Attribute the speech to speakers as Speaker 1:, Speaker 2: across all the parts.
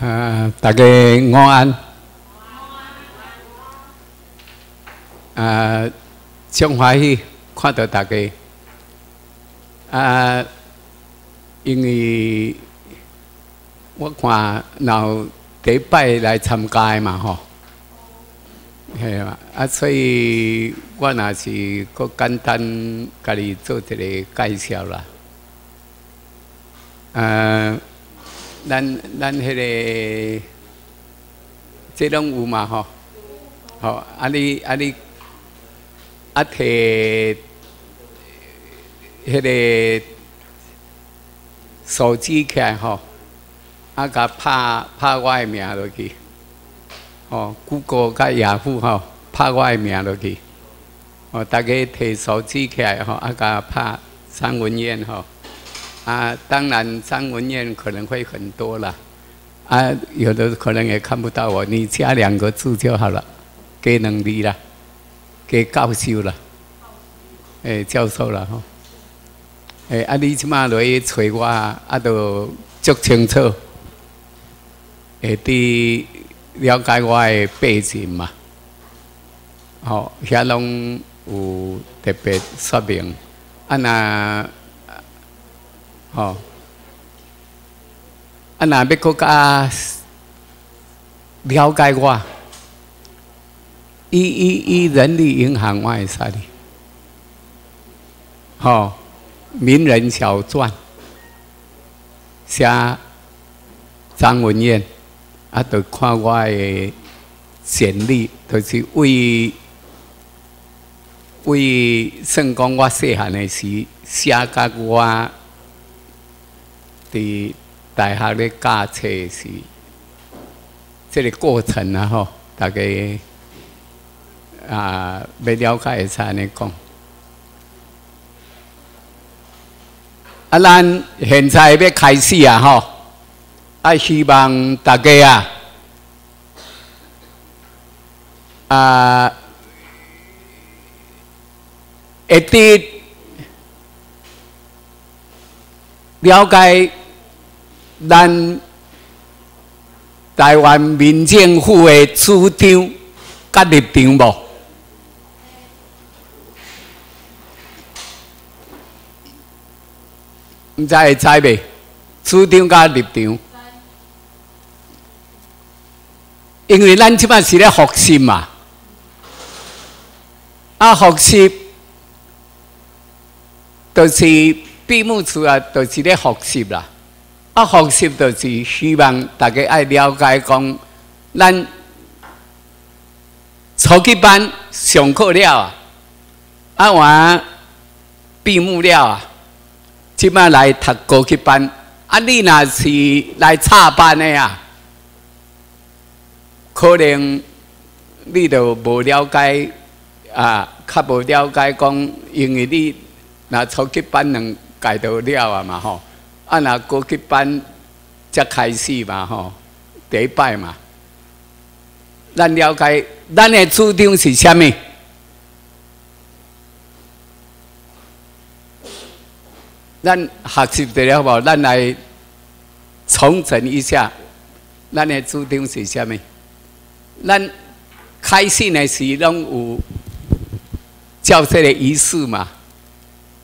Speaker 1: 啊，大家午安。啊，真欢喜看到大家。啊，因为我看老第一摆来参加的嘛吼，系嘛，啊，所以我若是搁简单家己做一个介绍啦。啊，咱咱迄个这拢有嘛吼，好，啊你啊你啊摕。迄个手机起来吼，啊，甲拍拍我的名落去，哦，Google 甲雅虎吼，拍我的名落去，哦，大家摕手机起来吼，啊，甲拍张文燕吼，啊，当然张文燕可能会很多了，啊，有的可能也看不到我，你加两个字就好了，给能力了，给教授了，哎，教授了吼。诶，啊！你即马落去找我，啊，都足清楚，会伫了解我的背景嘛？吼，遐拢有特别说明。啊，那吼，啊，那要搁加了解我，以以以人力银行我会使哩，吼。名人小传，写张文燕，啊，都看我的简历，都是为为算讲我细汉的时写甲我伫大学咧教册时，这个过程啊吼，大家啊要了解一下尼讲。啊，咱现在要开始啊，吼！啊，希望大家啊，啊，一直了解咱台湾民政府的主张甲立场无？唔知会知未？主张甲立场，因为咱即摆是咧复习嘛，啊，复习就是闭幕词啊，就是咧复习啦。啊，学习就是希望大家爱了解讲，咱初级班上课了啊，啊完闭幕了啊。即摆来读高级班，啊！你若是来插班的啊，可能你都无了解啊，较无了解讲，因为你若初级班能改到了啊嘛吼，啊若高级班才开始嘛吼，第一摆嘛，咱了解咱的主张是虾米？咱学习得了无？咱来重整一下，咱的主张是虾米？咱开始的时拢有叫这个仪式嘛，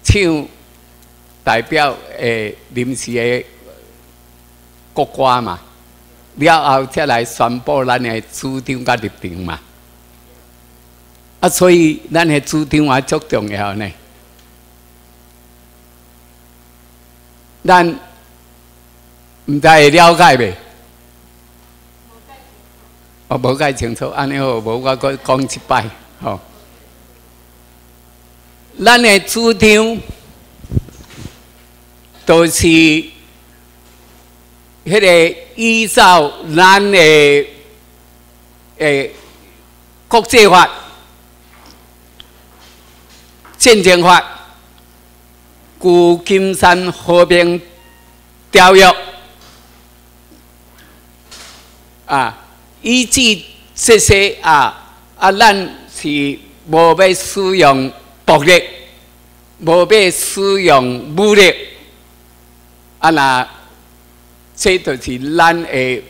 Speaker 1: 唱代表诶临时诶国歌嘛，了后再来宣布咱诶主张甲立场嘛。啊，所以咱诶主张也足重要呢。咱毋知会了解未？我无解清楚，安尼好，无我搁讲一摆吼。咱的主张都是迄个依照咱的诶国际法、战争法。旧金山和平条约啊，依据这些啊啊，咱是无要使用暴力，无要使用武力啊，那这就是咱的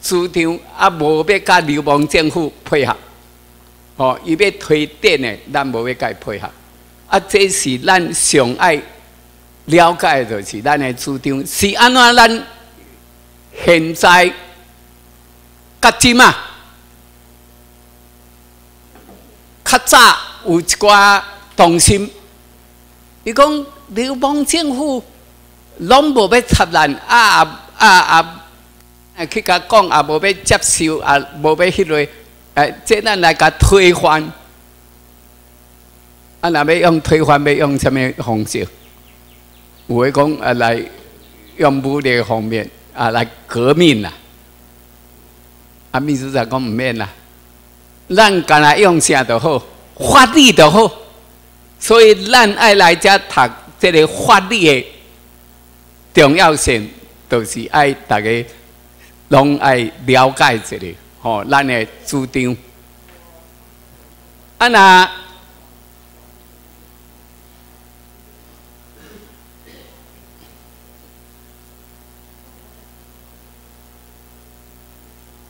Speaker 1: 主张啊，无要甲流氓政府配合，哦，伊要推电的，咱无要甲伊配合。啊，这是咱上爱了解，就是咱的主张是安怎？咱现在甲今啊，较早有一寡动心，伊讲流氓政府拢无要插咱啊啊啊啊！去甲讲也无要接受，也无要迄类，诶，即咱来甲推翻。啊，若要用推翻，要用什么方式？有诶讲啊，来用武力方面啊，来革命啦。啊，秘书长讲毋免啦，咱干来用啥都好，法律都好。所以咱爱来遮读这个法律诶重要性，就是爱大家。拢爱了解一下，吼，咱的主张。啊那，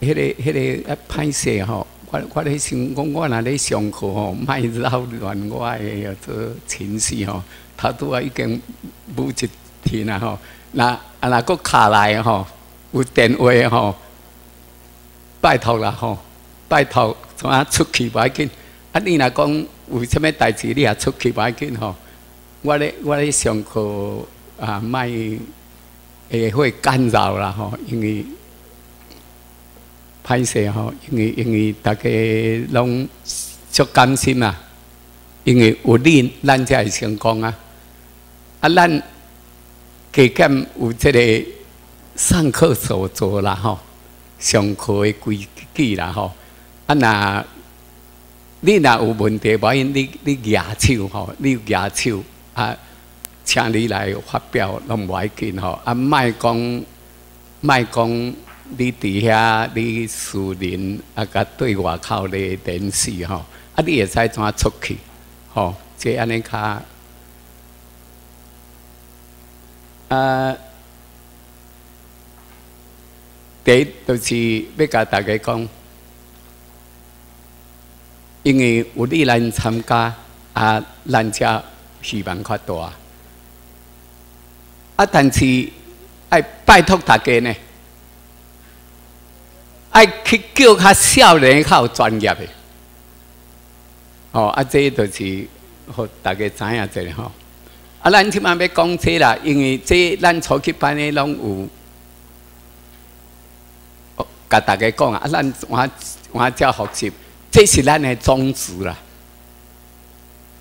Speaker 1: 迄个、迄个啊，歹势吼！我、我咧想讲，我若咧上课吼，莫扰乱我的做情绪吼。头拄啊已经舞一天啊吼，那啊那个卡来吼。有电话吼，拜托啦吼，拜托怎啊出去要紧？啊，你若讲有啥物代志，你也出去要紧吼。我咧我咧上课啊，卖也会干扰啦吼，因为歹势吼，因为因为大家拢足甘心啊，因为有你，咱才会成功啊。啊，咱加减有这个。上课所做啦吼，上课的规矩啦吼，啊那，你若有问题，无因你你举手吼，你举手啊，请你来发表，拢无要紧吼，啊莫讲莫讲，你伫遐你私人啊，甲对外口咧联系吼，啊你会使怎啊出去吼，即安尼较啊。第一就是要甲大家讲，因为有你来参加，啊，咱遮希望较大。啊，但是爱拜托大家呢，爱去叫较少年较有专业的。哦，啊，这就是，互大家知影者吼。啊，咱即码要讲这啦，因为这咱初级班的拢有。甲大家讲啊，咱我我叫学习，这是咱的宗旨啦，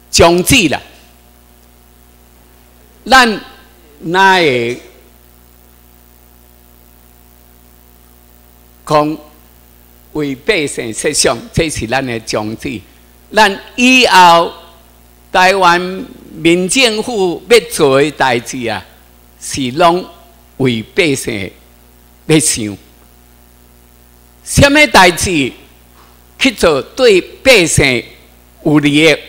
Speaker 1: 宗旨啦。咱那会讲为百姓设想，这是咱的宗旨。咱以后台湾民政府要做的代志啊，是拢为百姓来想。什么代志去做对百姓有利的，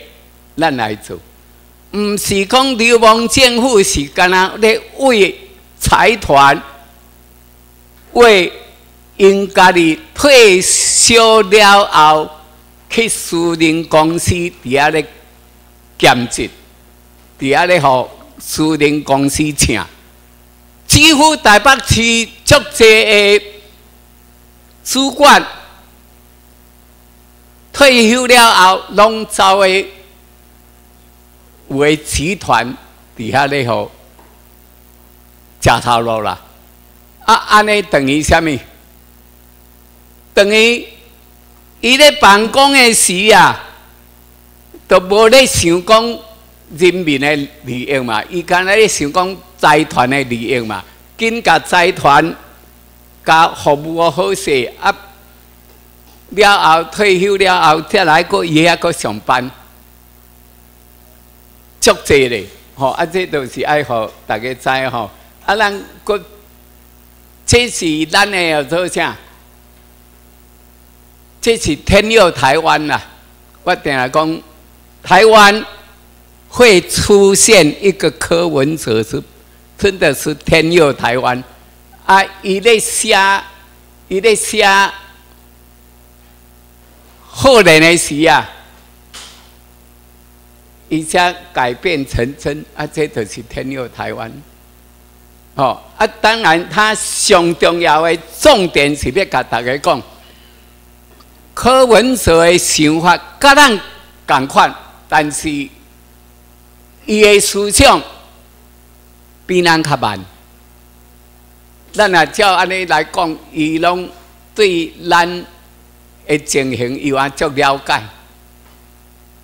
Speaker 1: 咱来做。毋是讲流氓政府是干那咧为财团、为因家己退休了后去私人公司伫遐咧兼职，伫遐咧互私人公司请，几乎台北市足济的。主管退休了后，拢走诶为集团底下咧吼，食头路啦。啊，安尼等于虾米？等于伊咧办公诶时啊，都无咧想讲人民的利益嘛，伊干咧想讲财团的利益嘛，紧甲财团。甲服务好势，啊，了后退休了后，再来个伊遐个上班，足济咧，吼！啊，这都是爱好大家知吼。啊，咱个这是咱的做啥？这是天佑台湾呐！我定来讲，台湾会出现一个柯文哲，是真的是天佑台湾。啊！伊咧写伊咧写后来的时啊，伊才改变成真啊，这就是天佑台湾。哦啊，当然，他上重要的重点是要甲大家讲，柯文哲的想法甲咱共款，但是伊的思想比咱较慢。咱也照安尼来讲，伊拢对咱的情形有啊足了解，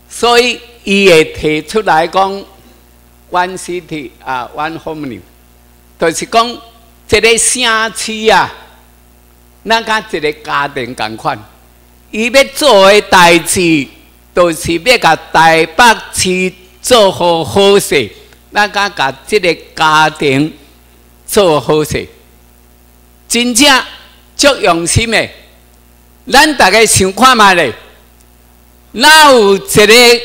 Speaker 1: 所以伊会提出来讲，one city 啊，one family。就是讲，一个城市啊，那甲一个家庭共款，伊要做的代志，就是要甲台北市做好好事，那甲甲这个家庭做好事，真正足用心的。咱大家想看卖咧，哪有一个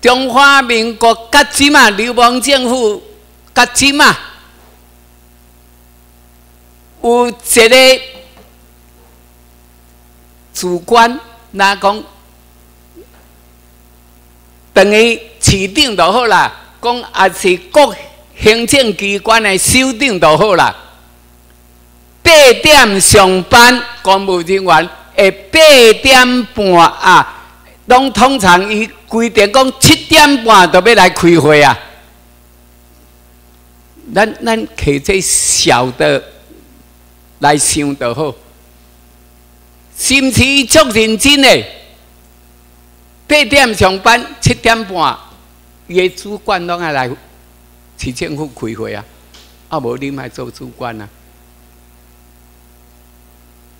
Speaker 1: 中华民国甲即嘛流氓政府？甲即嘛，有一个主管，那讲等于市长就好啦，讲也是各行政机关的首长就好啦。八点上班，公务人员会八点半啊，拢通常伊规定讲七点半就要来开会啊。咱咱摕这小的来想就好，是毋是足认真诶？八点上班，七点半，伊主管拢爱来市政府开会啊，啊无你咪做主管啊？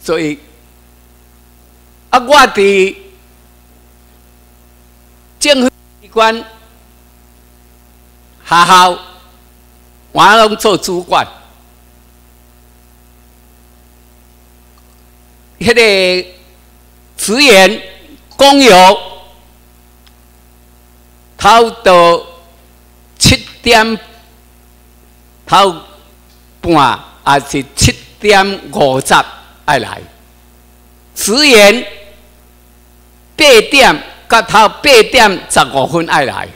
Speaker 1: 所以啊，我伫政府机关学校。我拢做主管，迄个职员工友有，头到七点头半，还是七点五十爱来。资源八点到头八点十五分爱来。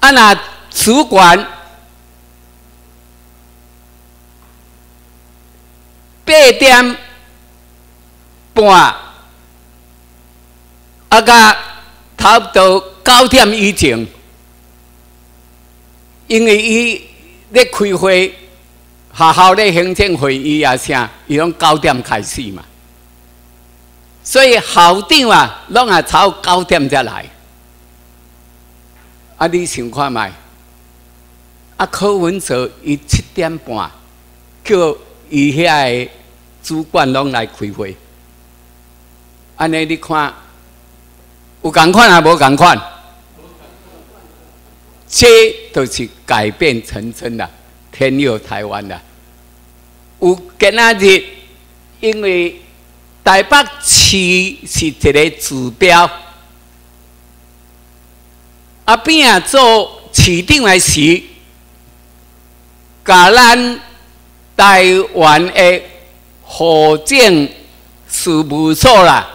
Speaker 1: 啊！那主管八点半，啊，甲差不多九点以前，因为伊咧开会，学校咧行政会议啊，啥，伊拢九点开始嘛，所以校长啊，拢啊超九点才来。啊！你想看卖？啊，柯文哲伊七点半叫伊遐个主管拢来开会。安尼你看有共款啊？无共款？这都是改变成真啦，天佑台湾啦。有今仔日，因为台北市是一个指标。啊，做市长的时，甲咱台湾的行政事务所啦，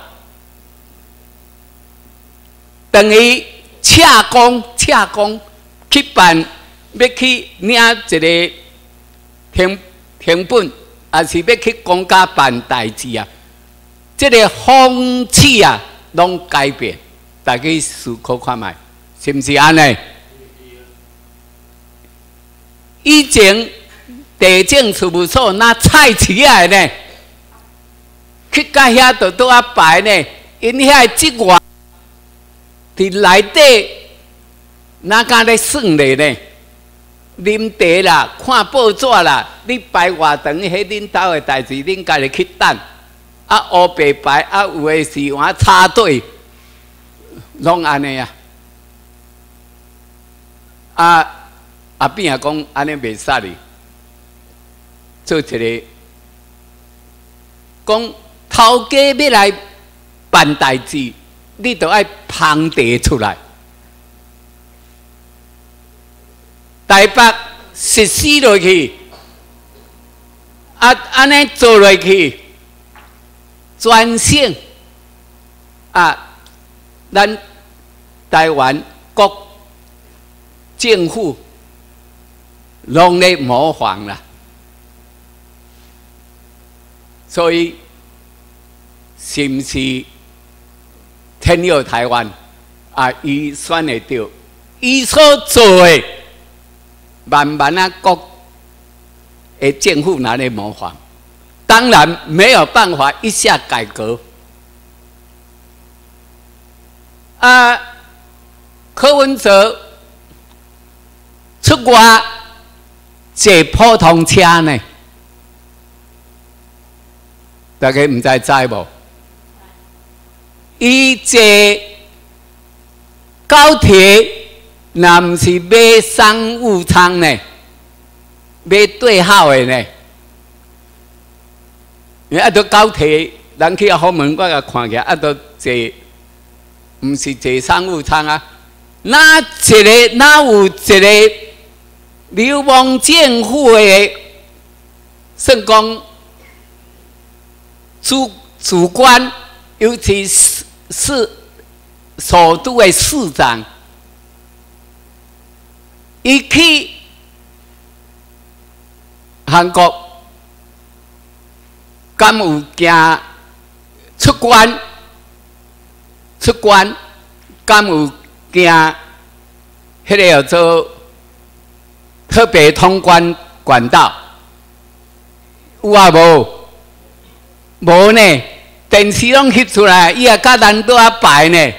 Speaker 1: 等于恰公恰公去办，要去领一个停停本，还是要去公家办代志啊？这个风气啊，拢改变，大家思考看卖。是毋是安尼？以前地政事务所那菜市来呢，去到遐都都啊摆呢，因遐职员伫内底哪敢咧算咧呢？啉茶啦，看报纸啦，你摆偌长，迄恁兜的代志，恁家己去等。啊，黑白摆啊，有诶是换插队，拢安尼啊。啊！阿扁也讲安尼袂使哩，做一个讲头家要来办代志，你都爱捧地出来。台北实施落去，啊，安尼做落去，专线啊，咱台湾各政府拢咧模仿啦，所以是毋是天佑台湾啊？伊选会到，伊所做诶，慢慢啊，各诶政府拿来模仿，当然没有办法一下改革啊。柯文哲出国坐普通车呢？大家唔知知无？伊坐高铁，那唔是买商务舱呢？买对号的呢？你啊，到高铁，人去后门我甲看起来，啊，坐，唔是坐商务舱啊？那一个哪有一个流氓政府的，算讲主主管，尤其是是首都的市长，伊去韩国，敢有惊出关？出关敢有？惊，迄个叫做特别通关管道，有啊无？无呢？电视拢翕出来，伊也甲人都啊摆呢。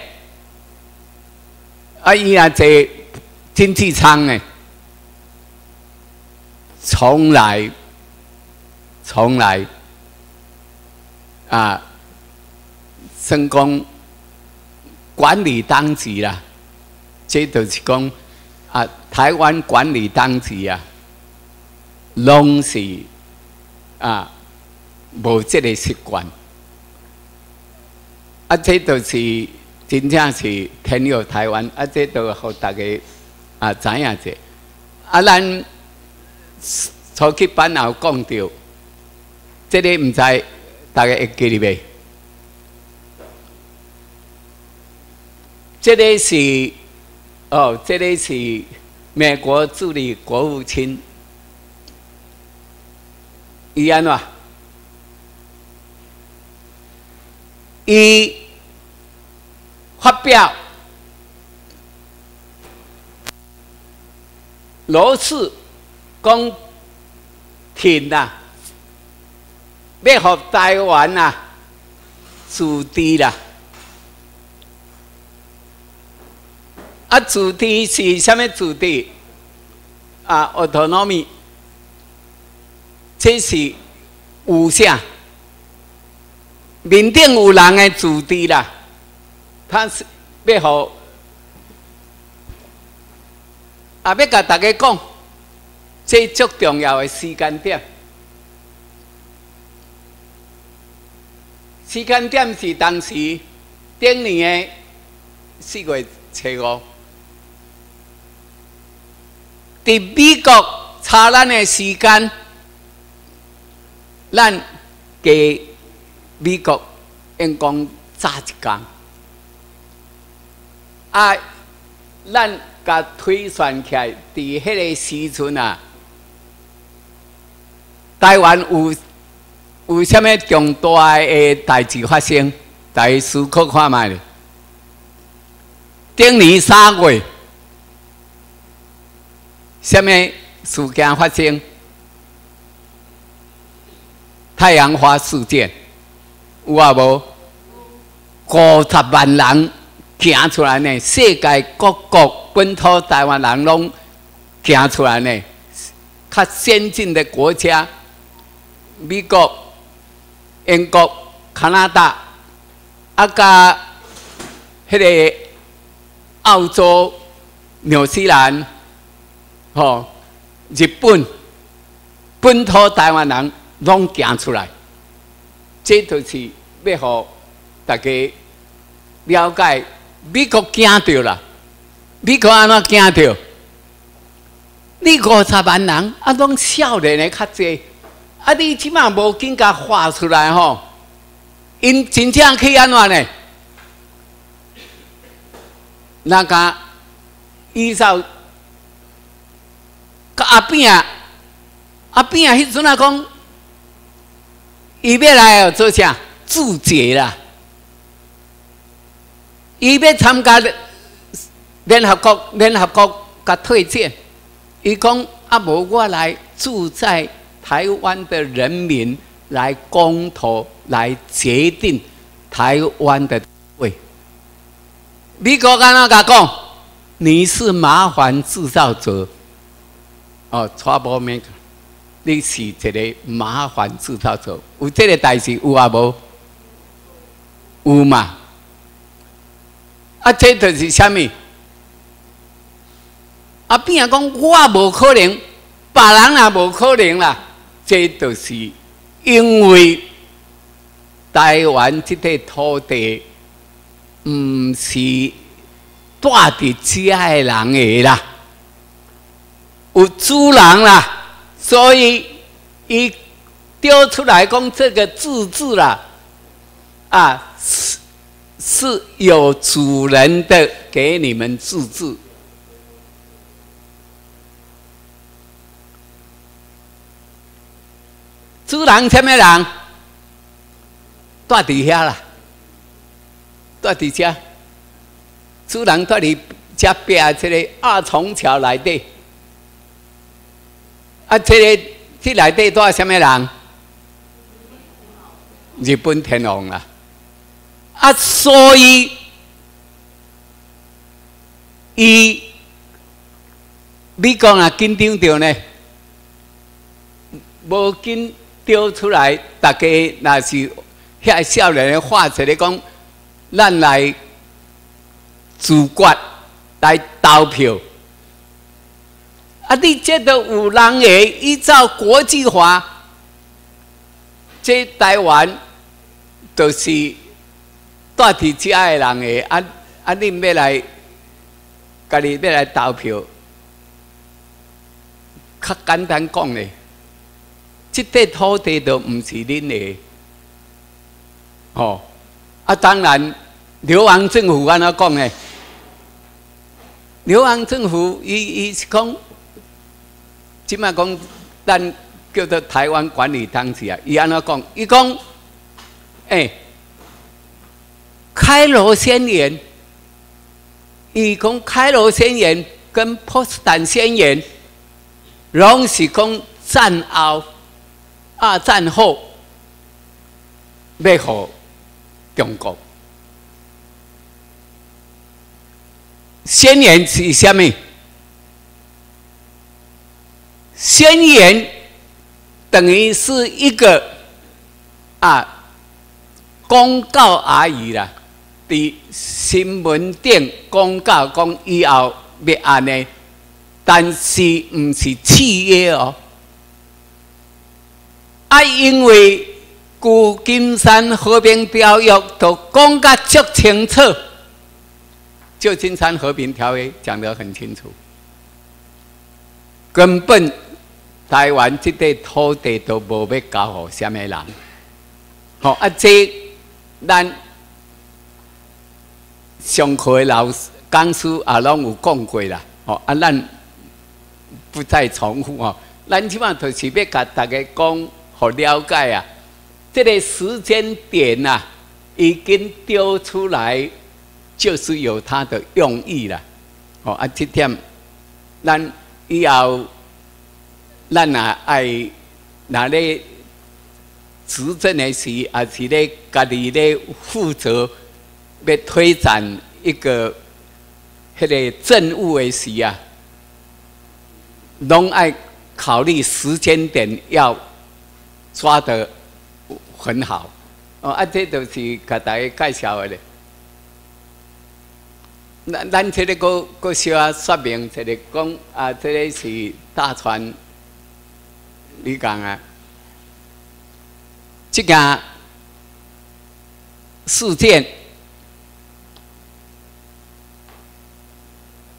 Speaker 1: 啊，伊也坐经济舱呢，从来从来啊，成功管理当局啦。这就是讲啊，台湾管理当局啊，拢是啊无这个习惯。啊，这都是真正是天佑台湾，啊，这都互大家啊知影者。啊，咱初期班后讲到，这个唔知大家会记哩未？这个是。哦，这里是美国助理国务卿伊安呐，伊发表罗氏讲停啦，要和台湾呐注地啦。啊，主题是什么主题？啊，autonomy，这是有啥？面顶有人的主题啦，他是要好，啊，要甲大家讲，这最重要的时间点，时间点是当时顶年的四月初五。伫美国查咱的时间，咱给美国因讲早一天，啊，咱甲推算起来，伫迄个时阵啊，台湾有有啥物重大诶代志发生？大家思考看卖咧，顶年三月。啥物事件发生？太阳花事件有啊无？五十万人行出来呢，世界各国本土台湾人拢行出来呢。较先进的国家，美国、英国、加拿大，啊加迄个澳洲、纽西兰。哦，日本本土台湾人拢行出来，这就是要互大家了解美国惊着啦。美国安怎惊着？你五十万人啊，拢少年的较济，啊，你起码无紧甲画出来吼，因真正去安怎呢？那个依照阿扁啊，阿扁啊，迄阵啊讲，伊要来做啥？注解啦，伊要参加联合国，联合国甲推荐，伊讲啊，无我来住在台湾的人民来公投来决定台湾的位。美国刚刚讲，你是麻烦制造者，哦，trouble maker，你是一个麻烦制造者。有这个代志有啊无？有嘛？啊，这就是虾米？啊，变啊讲我无可能，别人也无可能啦。这就是因为台湾这块土地。唔是住伫遮的人的啦，有主人啦，所以伊丢出来讲这个自治啦，啊是是有主人的，给你们自治。主人什么人？住伫遐啦。住伫遮，主人住伫遮壁即个二重桥内底，啊，即个即内底住什么人？日本天皇啦，啊，啊所以伊美国啊紧张着呢，无紧丢出来，大家那是遐少年的话出来讲。咱来主决来投票，啊！你这个有人会依照国际法，这台湾就是大体家的人诶，啊啊！恁要来，家己要来投票，较简单讲咧，即块土地都毋是恁的，哦。啊，当然，流亡政府安怎讲呢？流亡政府伊伊是讲，即卖讲，咱叫做台湾管理当局啊，伊安怎讲？伊讲，哎，开罗宣言，伊讲开罗宣言跟波茨坦宣言，拢是讲战后、二战后要好。中国宣言是虾米？宣言等于是一个啊公告而已啦，伫新闻顶公告讲以后要安尼，但是唔是契约哦，啊因为。旧金山和平条约都讲得足清楚，旧金山和平条约讲得很清楚，根本台湾这块土地都无要交给什么人。好啊，这咱上课的老师、讲师也拢有讲过啦。哦啊，咱不再重复哦。咱起码就是要甲大家讲，好了解啊。这个时间点呐，已经丢出来，就是有它的用意啦。哦，啊，这点，咱以后，咱也爱拿咧执政的时，也是咧家己咧负责，要推展一个迄个政务的时啊，拢爱考虑时间点要抓得。很好，哦，啊，这都是给大家介绍的咧。咱咱这里个个小说明，这个讲啊，这里是大船，你讲啊，这个事件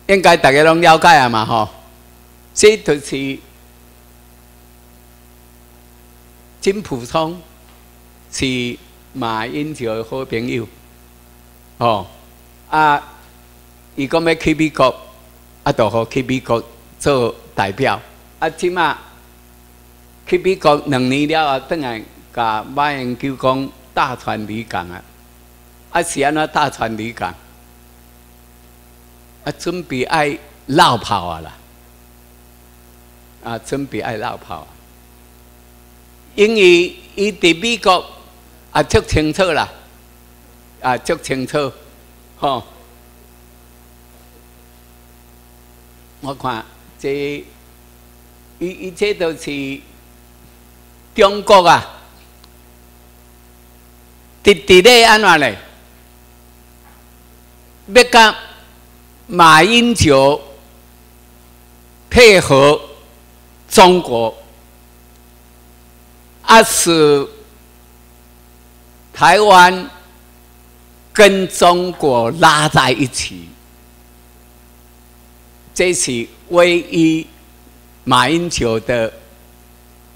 Speaker 1: 应该大家拢了解啊嘛，吼，这就是。真普通，是马英九的好朋友。哦，啊，伊讲要去美国，啊，就好去美国做代表。啊，即马去美国两年了啊，等来甲马英九讲大船离港啊，啊是安怎大船离港？啊，准备爱绕跑啊啦！啊，准备爱绕跑，因为伊伫美国啊，足清楚啦，啊，足清楚，吼！我看这，伊伊这都是中国啊，伫伫咧安怎咧？要甲马英九配合。中国，啊是台湾跟中国拉在一起，这是唯一马英九的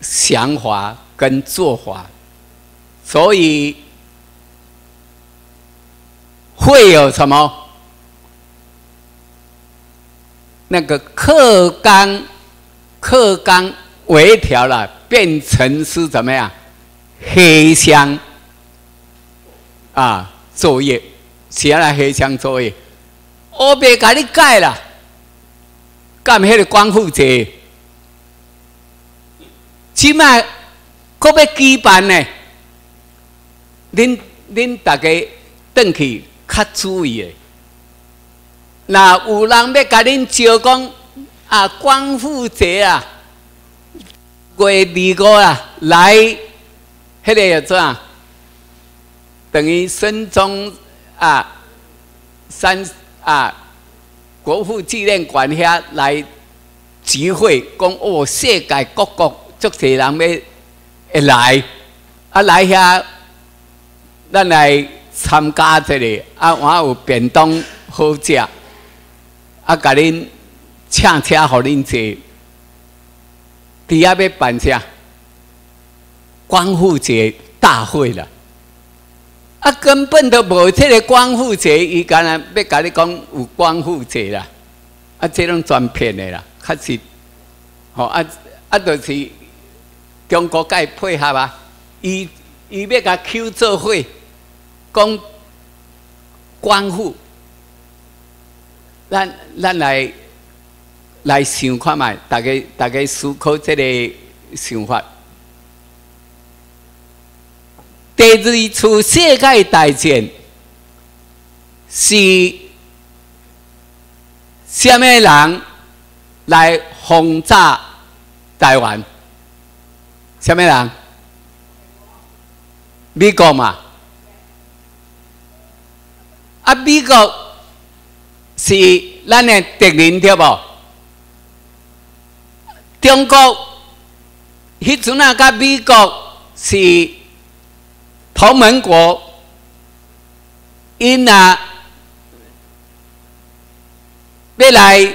Speaker 1: 想法跟做法，所以会有什么那个克刚。课纲微调了，变成是怎么样？黑箱啊，作业写了黑箱作业，我别给你改了，干迄个光复节，起码可别举办呢。恁恁大家登去较注意的，那有人要甲恁招讲。啊，光复节啊，月二五啊，来，迄个叫做啊等于孙中啊，三啊，国父纪念馆遐来集会，讲哦，世界各国足侪人要会来，啊来遐，咱来参加这里，啊，我有便当好食，啊，甲恁。请车互恁坐，底下要办啥？光复节大会啦，啊，根本都无这个光复节，伊敢若要甲你讲有光复节啦，啊，这种专骗的啦，确实，吼啊啊，就是中国该配合啊，伊伊要甲 Q 做会，讲光复，咱咱来。来想看卖，大家大家思考这个想法。第二次世界大战是什么人来轰炸台湾？什么人？美国嘛？啊，美国是咱的敌人对不？中国迄阵啊，甲美国是同盟国，因啊要来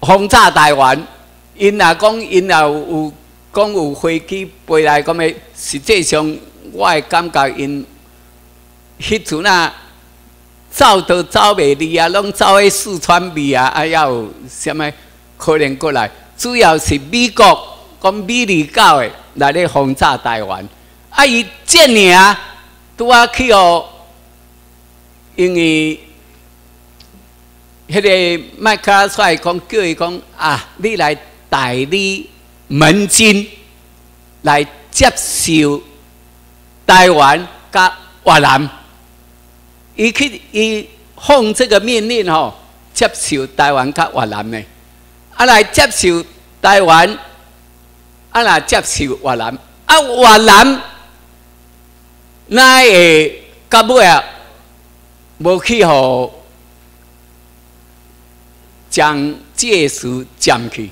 Speaker 1: 轰炸台湾，因啊讲因也有讲有飞机飞来，讲诶，实际上我会感觉因迄阵啊走都走袂离啊，拢走去四川味啊，啊要有什么可能过来？主要是美国讲美利搞的来咧轰炸台湾，啊伊这年啊拄啊去哦，因为迄个麦克阿瑟讲叫伊讲啊，你来代理门禁来接受台湾甲越南，伊去伊奉这个命令吼，接受台湾甲越南呢。啊来接受台湾，啊来接受越南，啊越南，那会到尾啊，无去互蒋介石占去，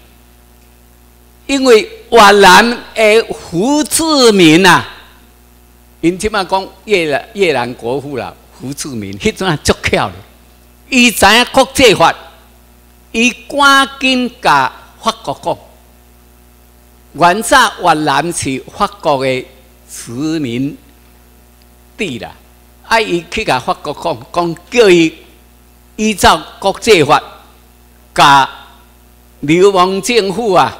Speaker 1: 因为越南的胡志明啊，因即马讲越南越南国父啦，胡志明迄阵啊足巧的，伊知影国际法。伊赶紧甲法国讲，原早越南是法国的殖民地啦，啊，伊去甲法国讲，讲叫伊依照国际法，甲流亡政府啊，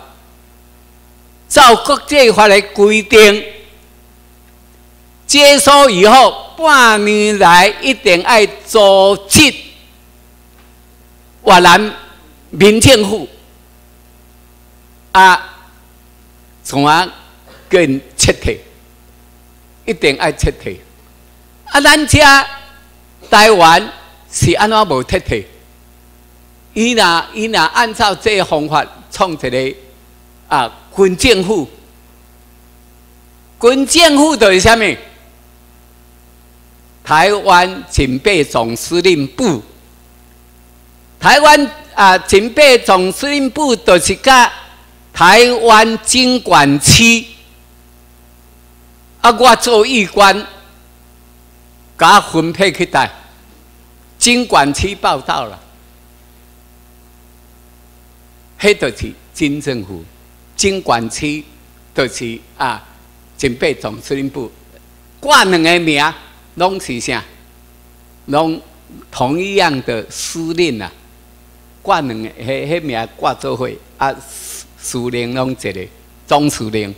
Speaker 1: 照国际法的规定，接收以后半年来一定要组织越南民政府啊。从啊，跟撤退，一定爱撤退。啊，咱遮台湾是安怎无撤退？伊若伊若按照这个方法创一个啊，军政府，军政府就是啥物？台湾警备总司令部，台湾啊，警备总司令部就是甲。台湾经管区。啊，我做议官，甲分配去带。经管区报道了，迄就是军政府，经管区就是啊，警备总司令部，挂两个名，拢是啥？拢同一样的司令啊，挂两个，迄迄名挂做伙啊。司令拢一个总司令，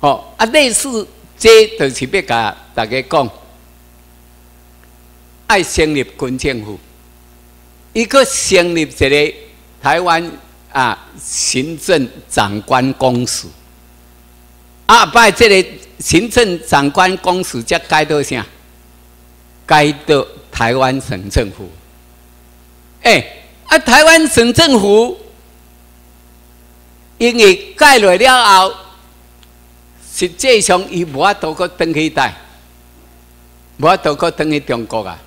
Speaker 1: 哦啊，类似这就是要甲大家讲，爱成立军政府，一个成立一个台湾啊行政长官公署，啊，拜这个行政长官公署则改到啥？改到台湾省政府。哎，啊，台湾省政府。因为改落了后，实际上伊无法度个登去台，无法度个登去中国啊！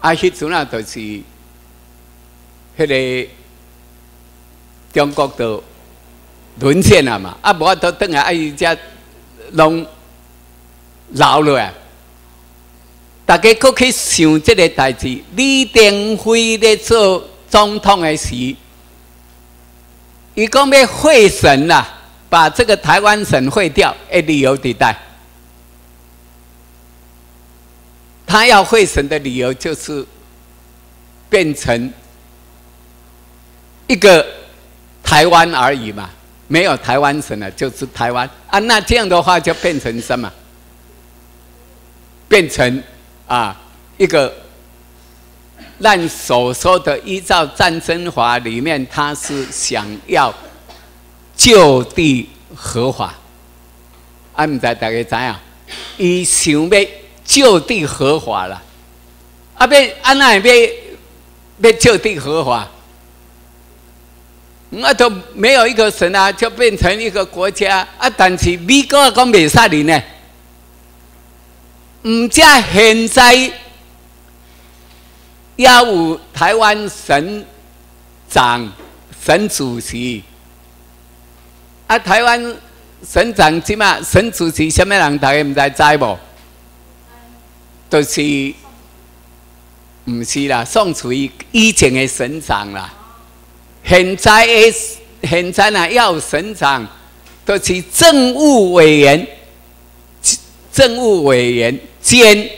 Speaker 1: 啊，迄阵啊，就是迄个中国都沦陷了嘛，啊，无法度登啊，啊，伊只拢老了！大家搁去想这个代志，李登辉在做总统的时。一共要会审呐，把这个台湾省会掉，诶，理由地带。他要会审的理由就是变成一个台湾而已嘛，没有台湾省了，就是台湾啊。那这样的话就变成什么？变成啊一个。按所说的依照战争法里面，他是想要就地合法。啊，唔知大家知啊？伊想要就地合法了。啊，要安那要要就地合法？那都没有一个神啊，就变成一个国家啊。但是美国讲未杀你呢？唔只现在。要有台湾省长、省主席，啊，台湾省长即嘛，省主席什么人？大家唔知知无？都是，唔是啦，宋楚瑜以前的省长啦。现在的现在呢，要省长都是政务委员、政务委员兼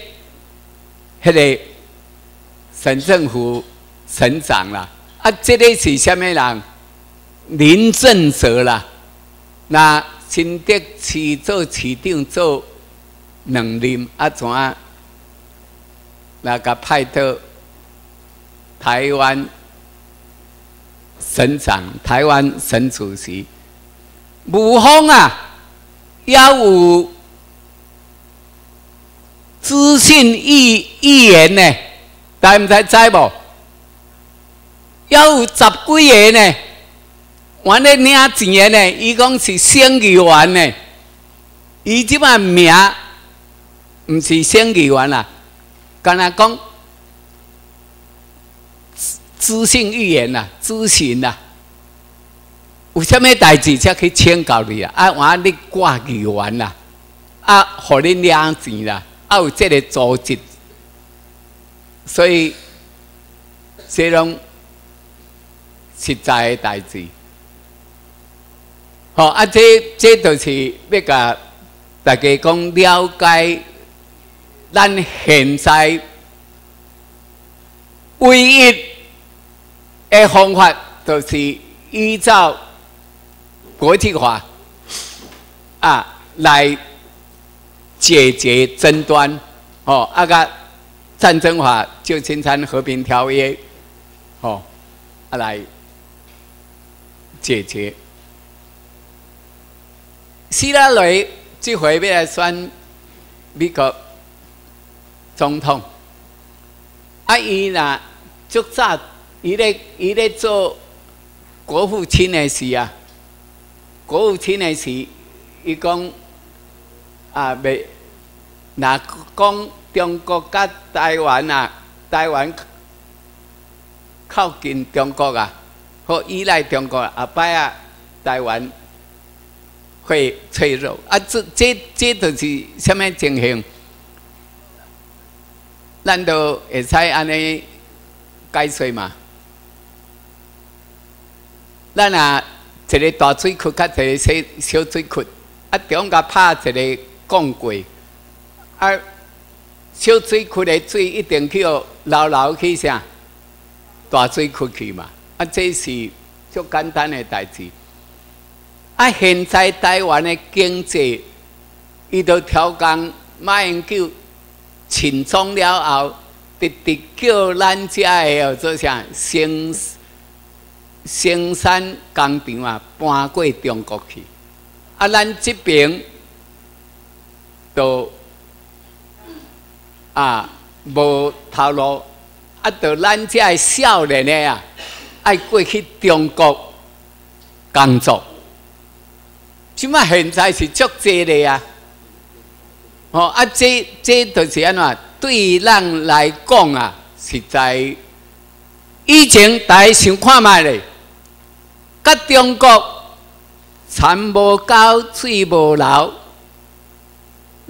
Speaker 1: 迄个。省政府省长啦，啊，这个是虾米人？林正泽啦，那新德市做市长做两任，啊，怎啊？那个派到台湾省长、台湾省主席，吴峰啊，也有资讯议议员呢？知唔知知无？要有十几个呢，玩咧领钱的呢，伊讲是省议员呢，伊即摆名毋是省议员啦，敢若讲资讯议员啦，咨询啦，有啥物代志才去请教你啊？啊，我你挂议员啦，啊，互你领钱啦，啊，有这个组织。所以，这种实在的代志，好啊，这这就是要甲大家讲了解，咱现在唯一的方法，就是依照国际法啊来解决争端。哦，啊个战争法、旧金山和平条约，哦，啊来解决。希拉里这回要来选美国总统，啊，伊呐，足早伊咧伊咧做国父亲的时啊，国父亲的时，伊讲啊，未那讲中国甲台湾啊，台湾靠近中国啊，或依赖中国啊，摆啊，台湾。会脆弱啊！这这这都是什么情形？咱都会使安尼解释嘛？咱啊，一个大水库，甲一个小小水库，啊，中间拍一个钢轨，啊，小水库的水一定去流流去啥？大水库去嘛？啊，这是足简单的代志。啊！现在台湾的经济，伊都调工马英九请中了后，直直叫咱遮的做啥生生产工厂啊搬过中国去。啊，咱这边都啊无头路，啊，到咱遮少年的啊，爱过去中国工作。即嘛现在是足济的啊！哦啊，这这就是安怎？对咱来讲啊，实在以前大家想看卖咧，甲中国产无高，水无流，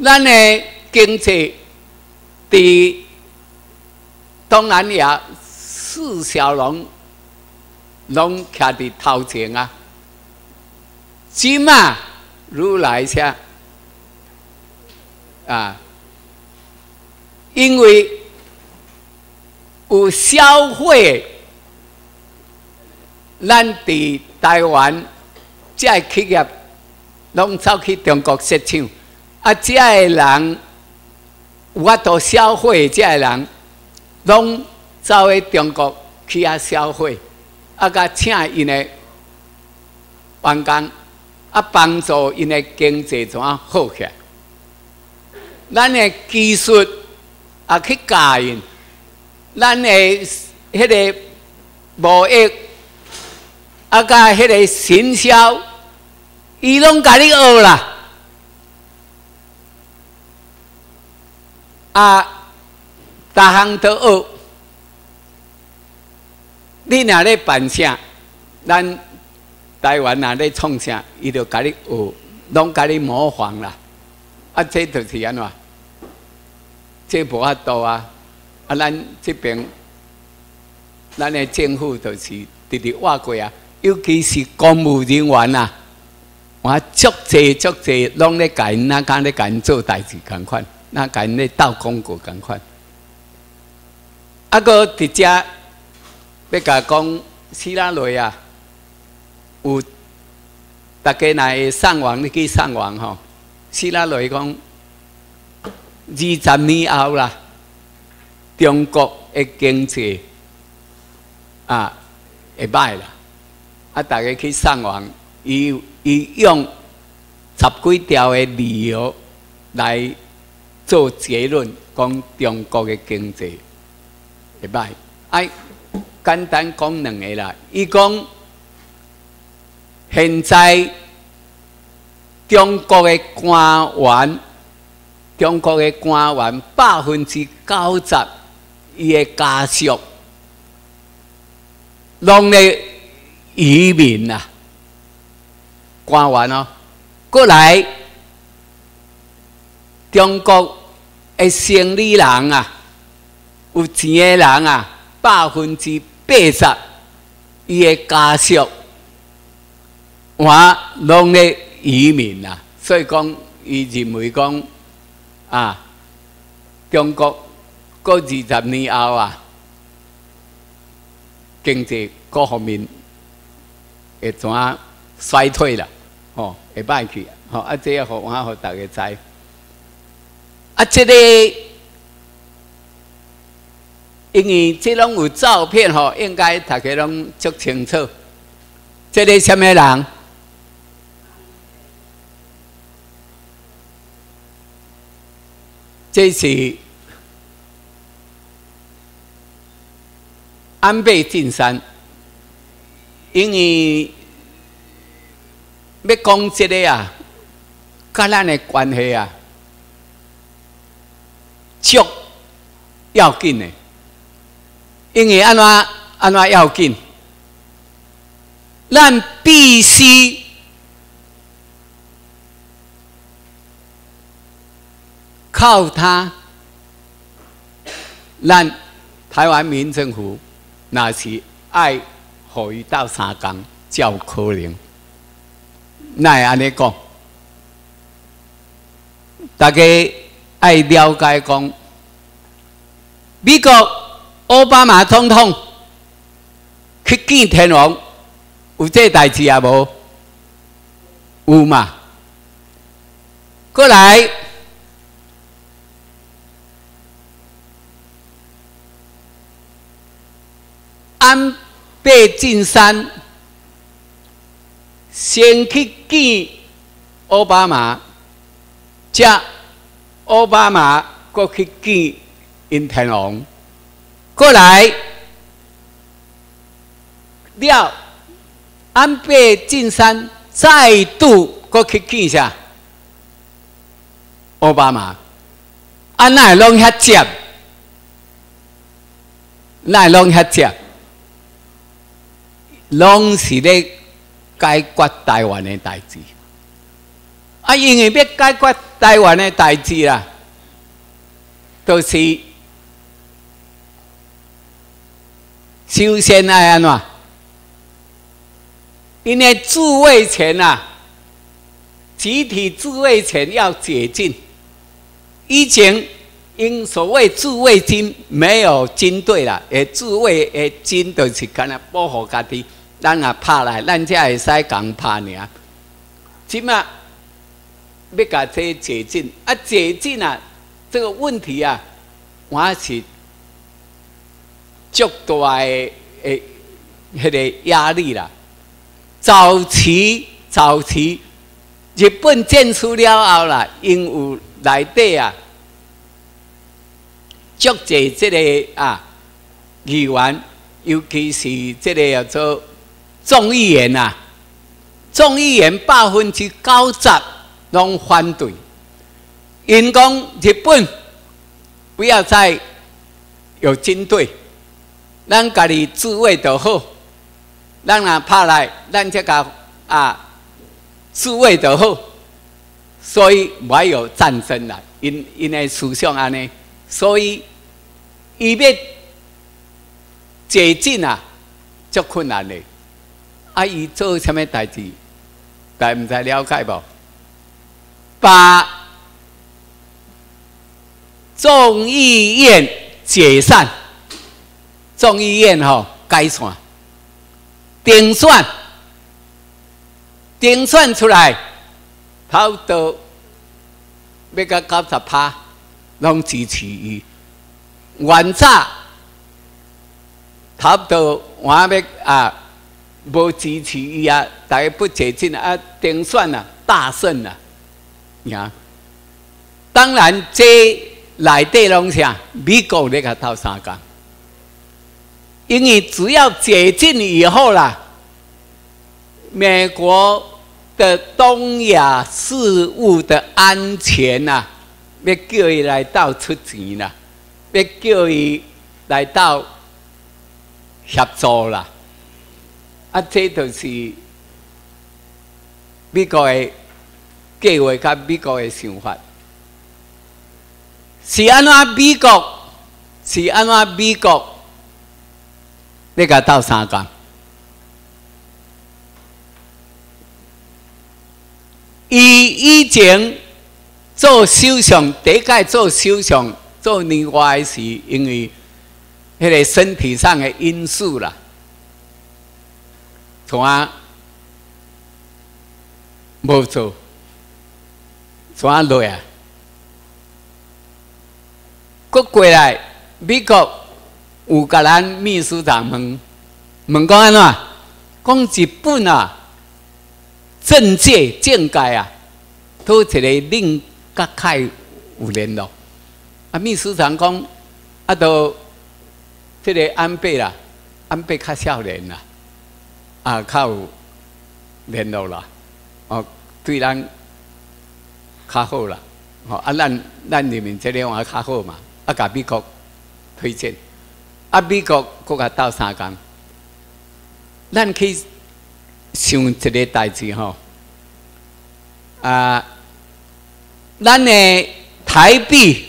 Speaker 1: 咱的经济伫东南亚四小龙拢徛伫头前啊！即嘛，如来下啊，因为有消费，咱伫台湾这企业拢走去中国市场，啊，即个人有法度消费，即个人拢走去中国去遐消费，啊，甲请因的员工。啊，帮助因的经济怎啊好起来？咱的技术啊去教因，咱的迄个贸易啊，甲迄个行销，伊拢甲你学啦。啊，逐项都学，你若咧办啥，咱。台湾哪咧创啥，伊就甲你学，拢甲你模仿啦。啊，这就是安怎？这无法度啊！啊，咱这边，咱的政府就是直直挖过啊。尤其是公务人员啊，我足济足济，拢咧甲因那干咧甲因做代志共款，那甲因咧斗功过共款。啊，个直接要甲讲希拉瑞啊。有大家来上网，你去上网吼。希拉来讲，二十年后啦，中国的经济啊会歹啦。啊，大家去上网，伊伊用十几条的理由来做结论，讲中国的经济会歹。哎，简单讲两个啦，伊讲。现在中国的官员，中国的官员百分之九十伊的家属，拢咧移民啊，官员哦，过来中国的生理人啊，有钱的人啊，百分之八十伊的家属。我拢咧移民啊，所以讲，伊认为讲啊，中国过二十年后啊，经济各方面会怎啊衰退啦，吼，会歹去，吼，啊，这要互我互大家知，啊，这个。因为这拢有照片吼，应该大家拢足清楚。这个什么人？这是安倍晋三。因为要讲这个啊，跟咱的关系啊，足要紧的。因为安怎安怎要紧，咱必须靠他，咱台湾民政府那是爱互伊斗三工，较可能。那安尼讲，大家爱了解讲，美国。奥巴马总统去见天王，有这代志啊？无有嘛？过来，安倍晋三先去见奥巴马，加奥巴马过去见因天王。过来，了，安倍晋三再度过去见一下奥巴马，安奈拢遐接，奈拢遐接，拢是咧解决台湾的代志。啊，因为要解决台湾的代志啦，都是。首先爱安怎？因为自卫权啊，集体自卫权要解禁。以前因所谓自卫军没有军队啦，诶，自卫诶军就是干那保护家己，咱啊拍来，咱才会使讲拍尔。即嘛要甲这解禁啊，解禁啊，这个问题啊，我是。足大诶诶，迄个压力啦。早期早期，日本建出了后啦，因有内底啊，足济即个啊议员，尤其是即个叫做众议员啊，众议员百分之九十拢反对，因讲日本不要再有军队。咱家己自卫就好，咱若拍来，咱这个啊自卫就好，所以没有战争啦。因因为思想安尼，所以伊要解禁啊，足困难的。啊，伊做什么代志？大家唔知了解无？把众议院解散。众议院吼改选，定选，定选出来，差不多要个九十趴，拢支持伊。原早差不多我要啊，无支持伊啊，大家不接近啊，定算啊，大胜啊，呀！当然这内底拢啥，美国咧个斗三讲。因为只要解禁以后啦，美国的东亚事务的安全呐，要叫伊来到出钱啦，要叫伊来到协助啦，啊，这都是美国的计划，甲美国的想法，是安怎美国？是安怎美国？那个到三港，伊以前做首相，第一届做首相做另外是因为迄个身体上的因素啦，从啊无做，从啊落啊，过过来美国有甲咱秘书长问问讲安怎？讲日本啊。政界、政界啊，都一个令甲开有联络。啊，秘书长讲，啊，都这个安倍啦，安倍较少年啦，啊，较有联络啦，哦，对咱较好啦，哦，啊，咱咱里面这个话较好嘛，啊，甲美国推荐，啊，美国国家斗三工，咱去。想一个代志吼，啊，咱的台币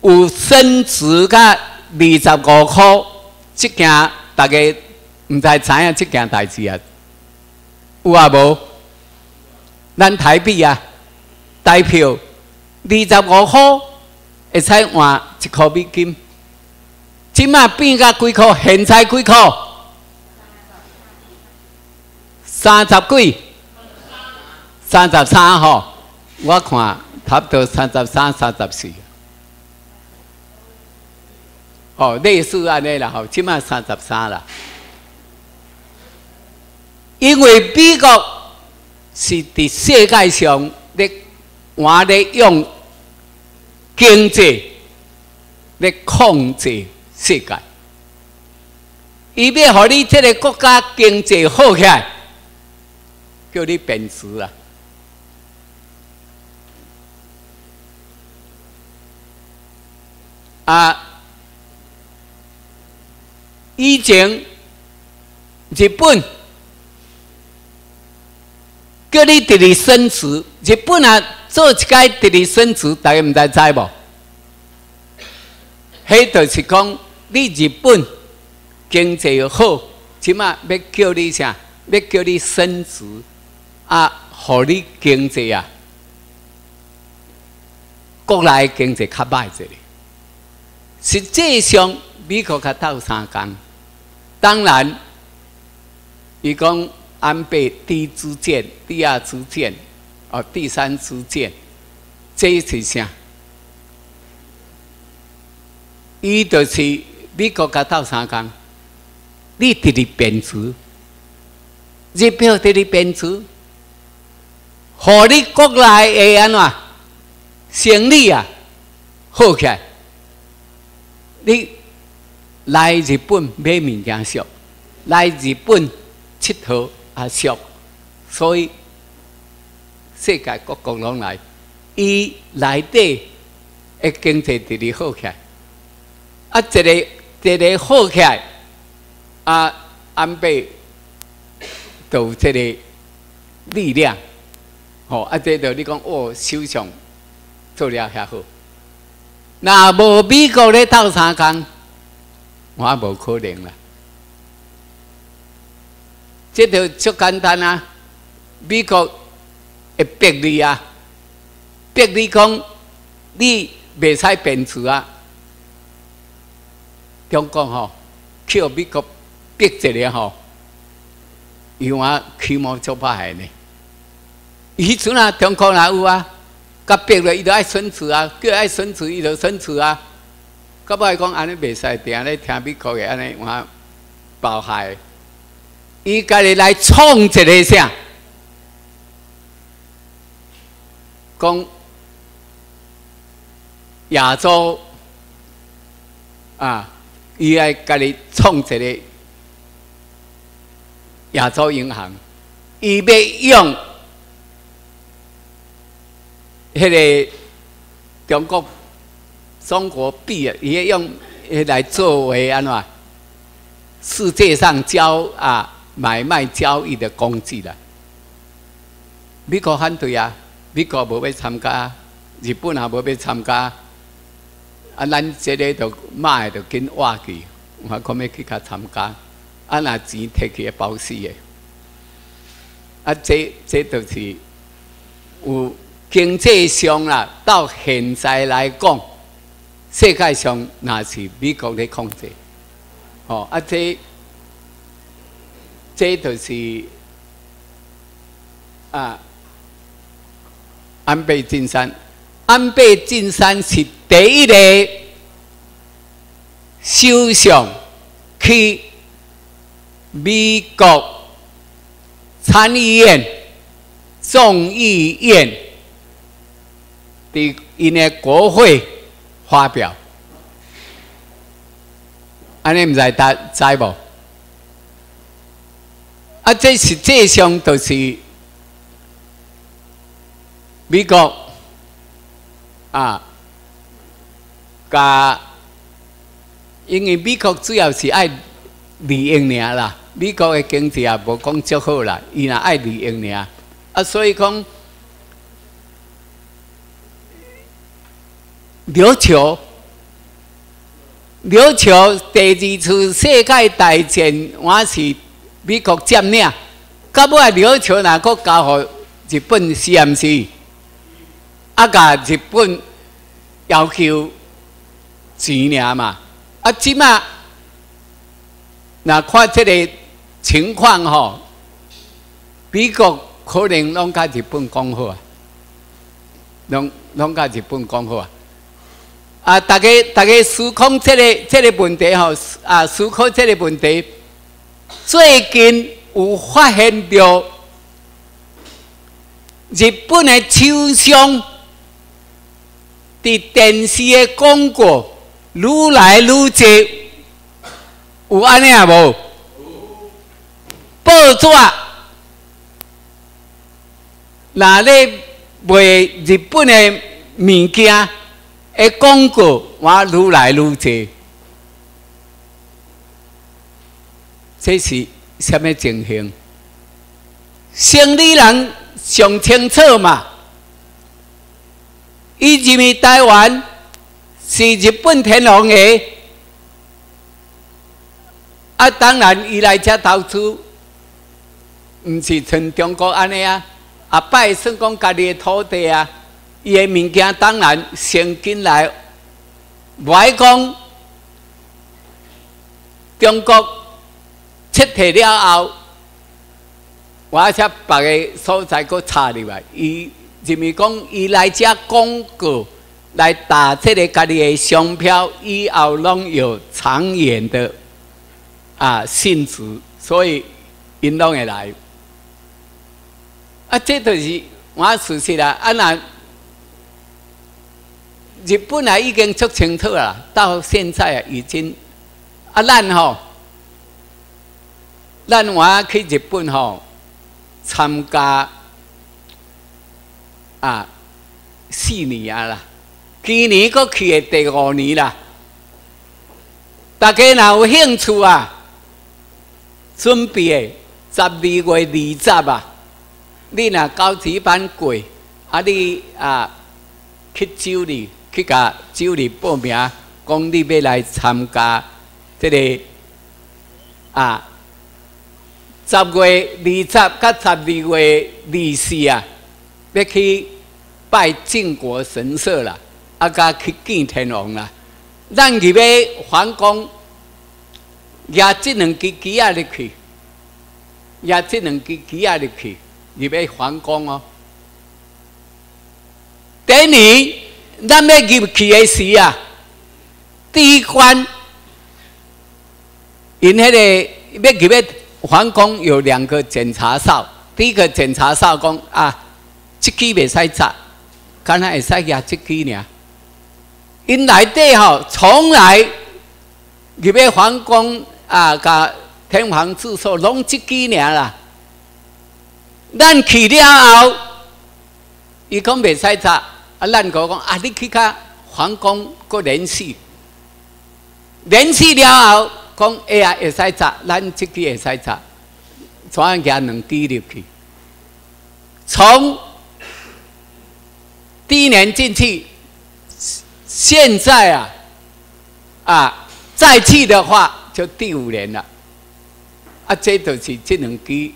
Speaker 1: 有升值甲二十五块，即件大家毋知知影即件代志啊？有啊无？咱台币啊，代票二十五块会使换一箍美金，即马变甲几箍？现在几箍？三十几，三十三吼，我看差不多三十三、三十四。哦，类似安尼啦，吼，起码三十三啦。因为美国是伫世界上咧，换咧用经济咧控制世界，伊要互你这个国家经济好起来。叫你贬值啊！啊，以前日本叫你直立升值，日本啊做一个直立升值，大家唔知知无？迄就是讲你日本经济好，起码要叫你啥？要叫你升值。啊，互你经济啊，国内经济较歹一实际上，美国较斗三工。当然，伊讲安倍第一支箭、第二支箭、哦第三支箭，这是啥？伊就是美国甲斗三工，你直直贬值，日票直直贬值。互你国内会安怎生理啊好起来？你来日本买物件俗，来日本佚佗啊俗，所以世界各国拢来，伊内底会经济直直好起来。啊，一个一个好起来，啊，安倍有这个力量。哦，啊！这着你讲哦，首相做了遐好，那无美国咧斗三工，我无可能啦。这条足简单啊！美国会逼你啊，逼你讲你袂使变词啊。中国吼，去美国逼一下吼，伊我起码做歹害呢。以前啊，中国哪有啊？甲逼了，伊就爱孙子啊，叫爱孙子，伊就孙子啊。甲尾讲安尼袂使，定咧听美国嘅安尼话包害。伊家己来创一个啥？讲亚洲啊，伊爱家己创一个亚洲银行，伊要用。迄个中国中国币啊，也用来作为安怎？世界上交啊买卖交易的工具了。美国反对啊，美国无要参加，日本也无要参加，啊，咱这个就卖就紧挖去，我可要去甲参加，啊，那钱摕去包死的。啊，这这都是有经济上啦，到现在来讲，世界上那是美国的控制。哦，啊，这这就是啊，安倍晋三，安倍晋三是第一个首相去美国。参议院、众议院的因个国会发表，安尼唔知大知无？啊，这实际上都是美国啊，加因为美国主要是爱利用尔啦。美国的经济也无讲足好啦，伊若爱利用尔，啊，所以讲琉球，琉球第二次世界大战，我是美国占领，到尾琉球若个交互日本是毋是？啊，甲日本要求钱尔嘛？啊，即嘛若看即个。情况吼，美国可能拢甲日本讲好啊，拢拢甲日本讲好啊。啊，大家大家思考这个这个问题吼，啊，思考这个问题，最近有发现到日本的首相伫电视的广告愈来愈多，有安尼啊无？报纸，那咧卖日本的物件的广告，我愈来愈多。这是什么情形？生理人上清楚嘛？伊认为台湾是日本天皇的，啊，当然伊来遮投资。毋是像中国安尼啊，啊拜算讲家己的土地啊，伊的物件当然先进来，爱讲中国撤退了后，我才别个所在搁插入来，伊认为讲伊来遮广告来打这个家己的商标，以后拢有长远的啊性质，所以因拢会来。啊，这都是我事实啦。啊，那日本啊已经出清楚了，到现在啊已经啊，咱吼，咱我去日本吼参加啊四年啊啦，今年搁去的第五年啦。大家若有兴趣啊，准备十二月二十啊。你若高级班过，啊你啊去州里去甲州里报名，讲你要来参加这个啊十月二十甲十二月二十四啊，要去拜靖国神社啦，啊甲去见天王啦。咱入要皇宫，也这两支旗啊入去，也这两支旗啊入去。入要皇宫哦，第二，咱要入去的时啊，第一关，因迄个要入要皇宫有两个检查哨，第一个检查哨讲啊，这支袂使砸，敢若会使压这支尔。因内底吼，从来入要皇宫啊，甲天皇住所拢这支尔啦。咱去了后，伊讲袂使查，啊，咱国讲啊，你去甲皇宫搁联系，联系了后，讲哎呀会使查，咱即支会使查，怎样行两支入去？从第一年进去，现在啊，啊，再去的话就第五年了，啊，这都是这两支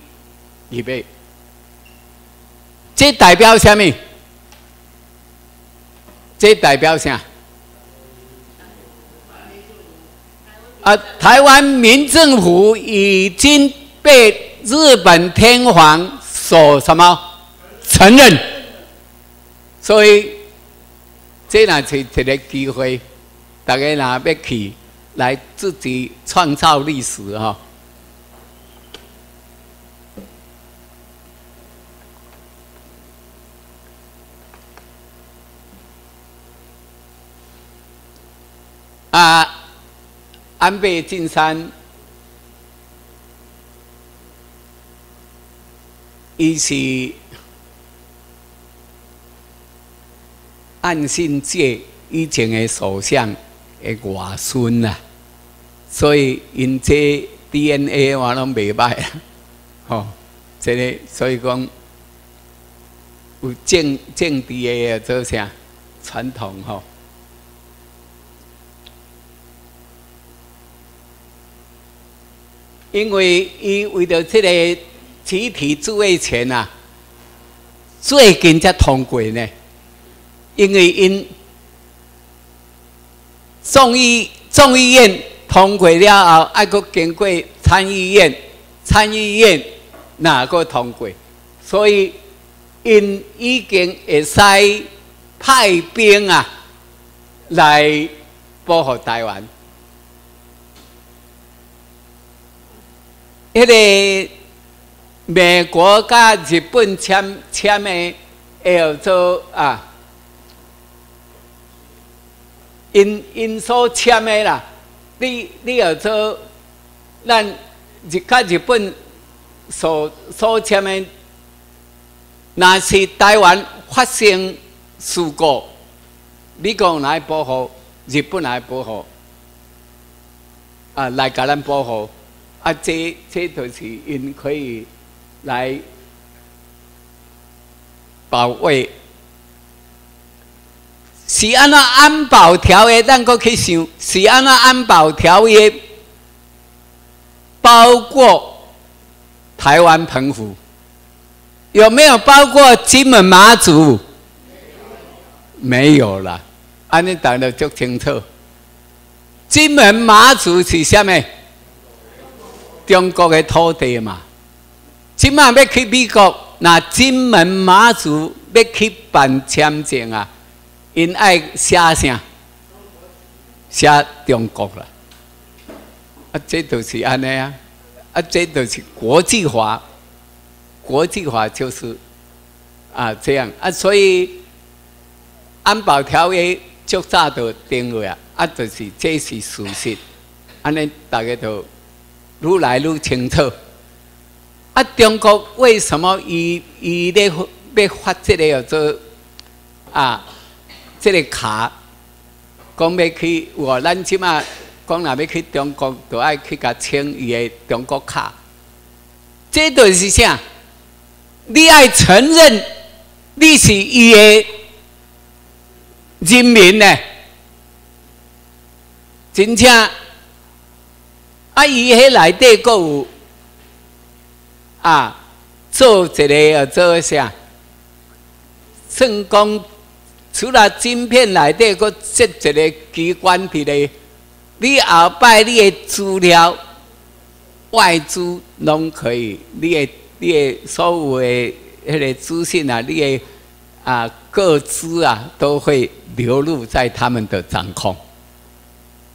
Speaker 1: 预备。这代表什么？这代表啥？台湾民政府已经被日本天皇所什么承认，所以这那是一个机会，大家拿要去来自己创造历史哈。啊，安倍晋三，伊是岸信介以前的首相的外孙呐，所以因这 DNA 我拢未歹啊，吼，这个所以讲有政政治的做啥传统吼。因为伊为了这个集体自卫权啊，最近才通过呢。因为因众议众议院通过了后，爱国经过参议院，参议院哪个通过？所以因已经会使派兵啊来保护台湾。迄个美国甲日本签签的，叫做啊，因因所签的啦。你你要做咱日甲日本所所签的，若是台湾发生事故，美国来保护，日本来保护，啊，来甲咱保护。啊，这这就是因可以来保卫。是安那安保条约，咱个去想，是安那安保条约包括台湾澎湖，有没有包括金门马祖？没有了，安尼讲得足清楚。金门马祖是虾米？中国的土地嘛，今晚要去美国，那金门马祖要去办签证啊，因爱写啥？写中国了。啊，这都是安尼啊，啊，这都是国际化，国际化就是啊这样啊，所以安保条约就早就定位啊，啊，就是这是事实，安尼大家都。愈来愈清楚。啊，中国为什么伊伊咧要发这个叫做啊，这个卡，讲要去我咱即马讲若要去中国，就爱去甲签伊的中国卡。这都是啥？你爱承认你是伊的人民呢？真正。啊！伊迄内底阁有啊，做一个要做啥？算讲除了晶片内底，阁设一个机关伫咧。你后摆你的资料、外资拢可以，你的你的所有的迄个资讯啊，你的啊各资啊，都会流入在他们的掌控。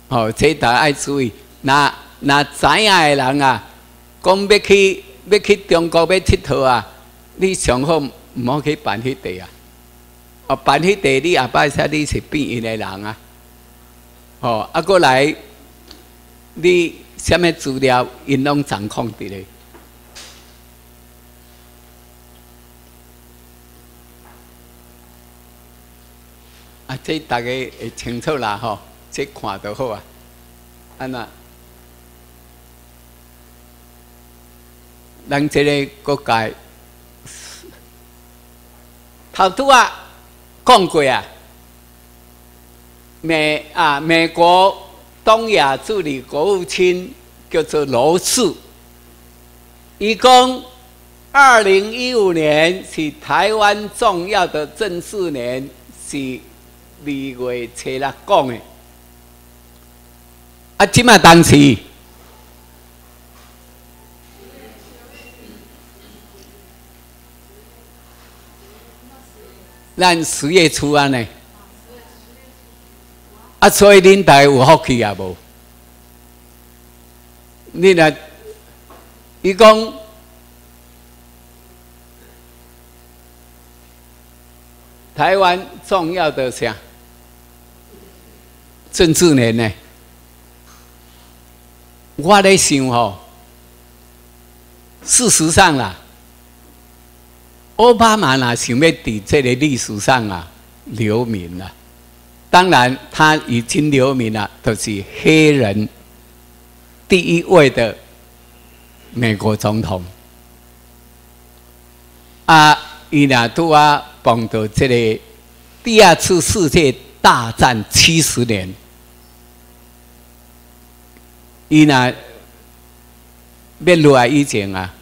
Speaker 1: 哦，这大家爱注意那。那知影的人啊，讲要去要去中国要佚佗啊，你上好毋好去办迄地啊！哦，办迄地你后摆说你是变因的人啊！哦，啊，过来你什么资料因拢掌控伫咧？啊，这大家会清楚啦吼，这看就好啊，安那。咱这个国家，头拄啊讲过啊，美啊美国东亚助理国务卿叫做罗斯，伊讲二零一五年是台湾重要的政治年，是二月初六讲的。啊，即嘛当时，咱十月初安尼，啊，所以恁大有福气啊无？你若伊讲。台湾重要的啥政治年呢？我咧想吼，事实上啦，奥巴马呐想要伫这个历史上啊留名了。当然，他已经留名了，都是黑人第一位的美国总统啊，伊俩都啊。碰到这个第二次世界大战七十年，伊那要落来以前啊，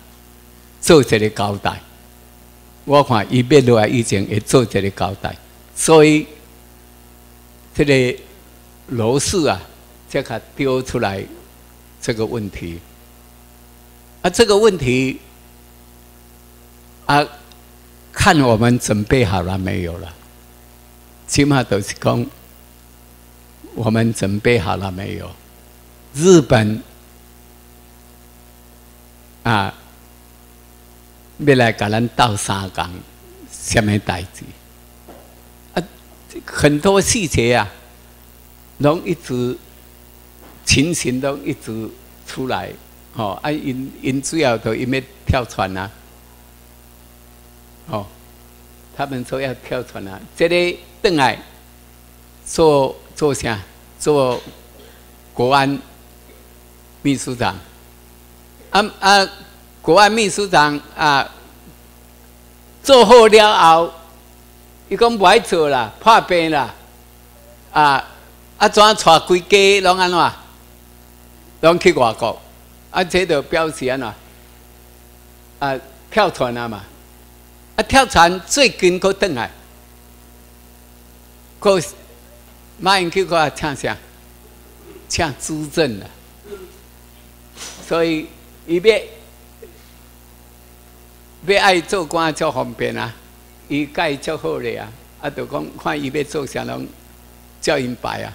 Speaker 1: 做这个交代。我看伊要落来以前也做这个交代，所以这个罗氏啊，这个丢出来这个问题啊，这个问题啊。看我们准备好了没有了？起码都是讲我们准备好了没有？日本啊，要来给咱倒沙港，什么代志？啊，很多细节啊，拢一直情形都一直出来，哦，啊，因因主要都因为跳船啊。哦，他们说要跳船啊。这里邓艾做做啥？做国安秘书长。啊啊，国外秘书长啊，做好了后，伊讲不爱做啦，怕病啦。啊啊，怎带规家拢安怎？拢去外国。啊，这就表示安怎？啊，跳船啊嘛。啊！跳船最近个等来，个马英九个唱啥？唱资政了，所以伊要要爱做官就方便啊，伊改就好了啊！啊，就讲看伊要做啥拢叫因摆啊。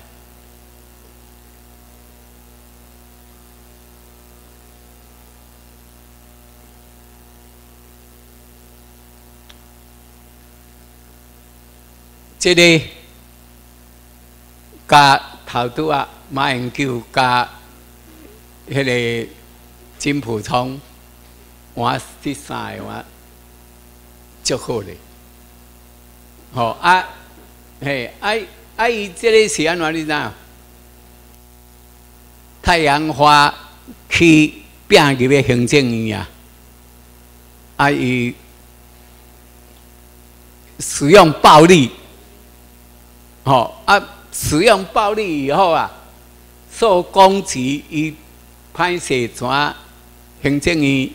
Speaker 1: 这个加头拄啊，马英九加迄个金普聪，我第三个我就好咧。好啊，嘿，啊啊！伊这个是安怎你知？太阳花去变入个行政院啊，啊伊使用暴力。好啊！使用暴力以后啊，受攻击，伊拍摄怎行政院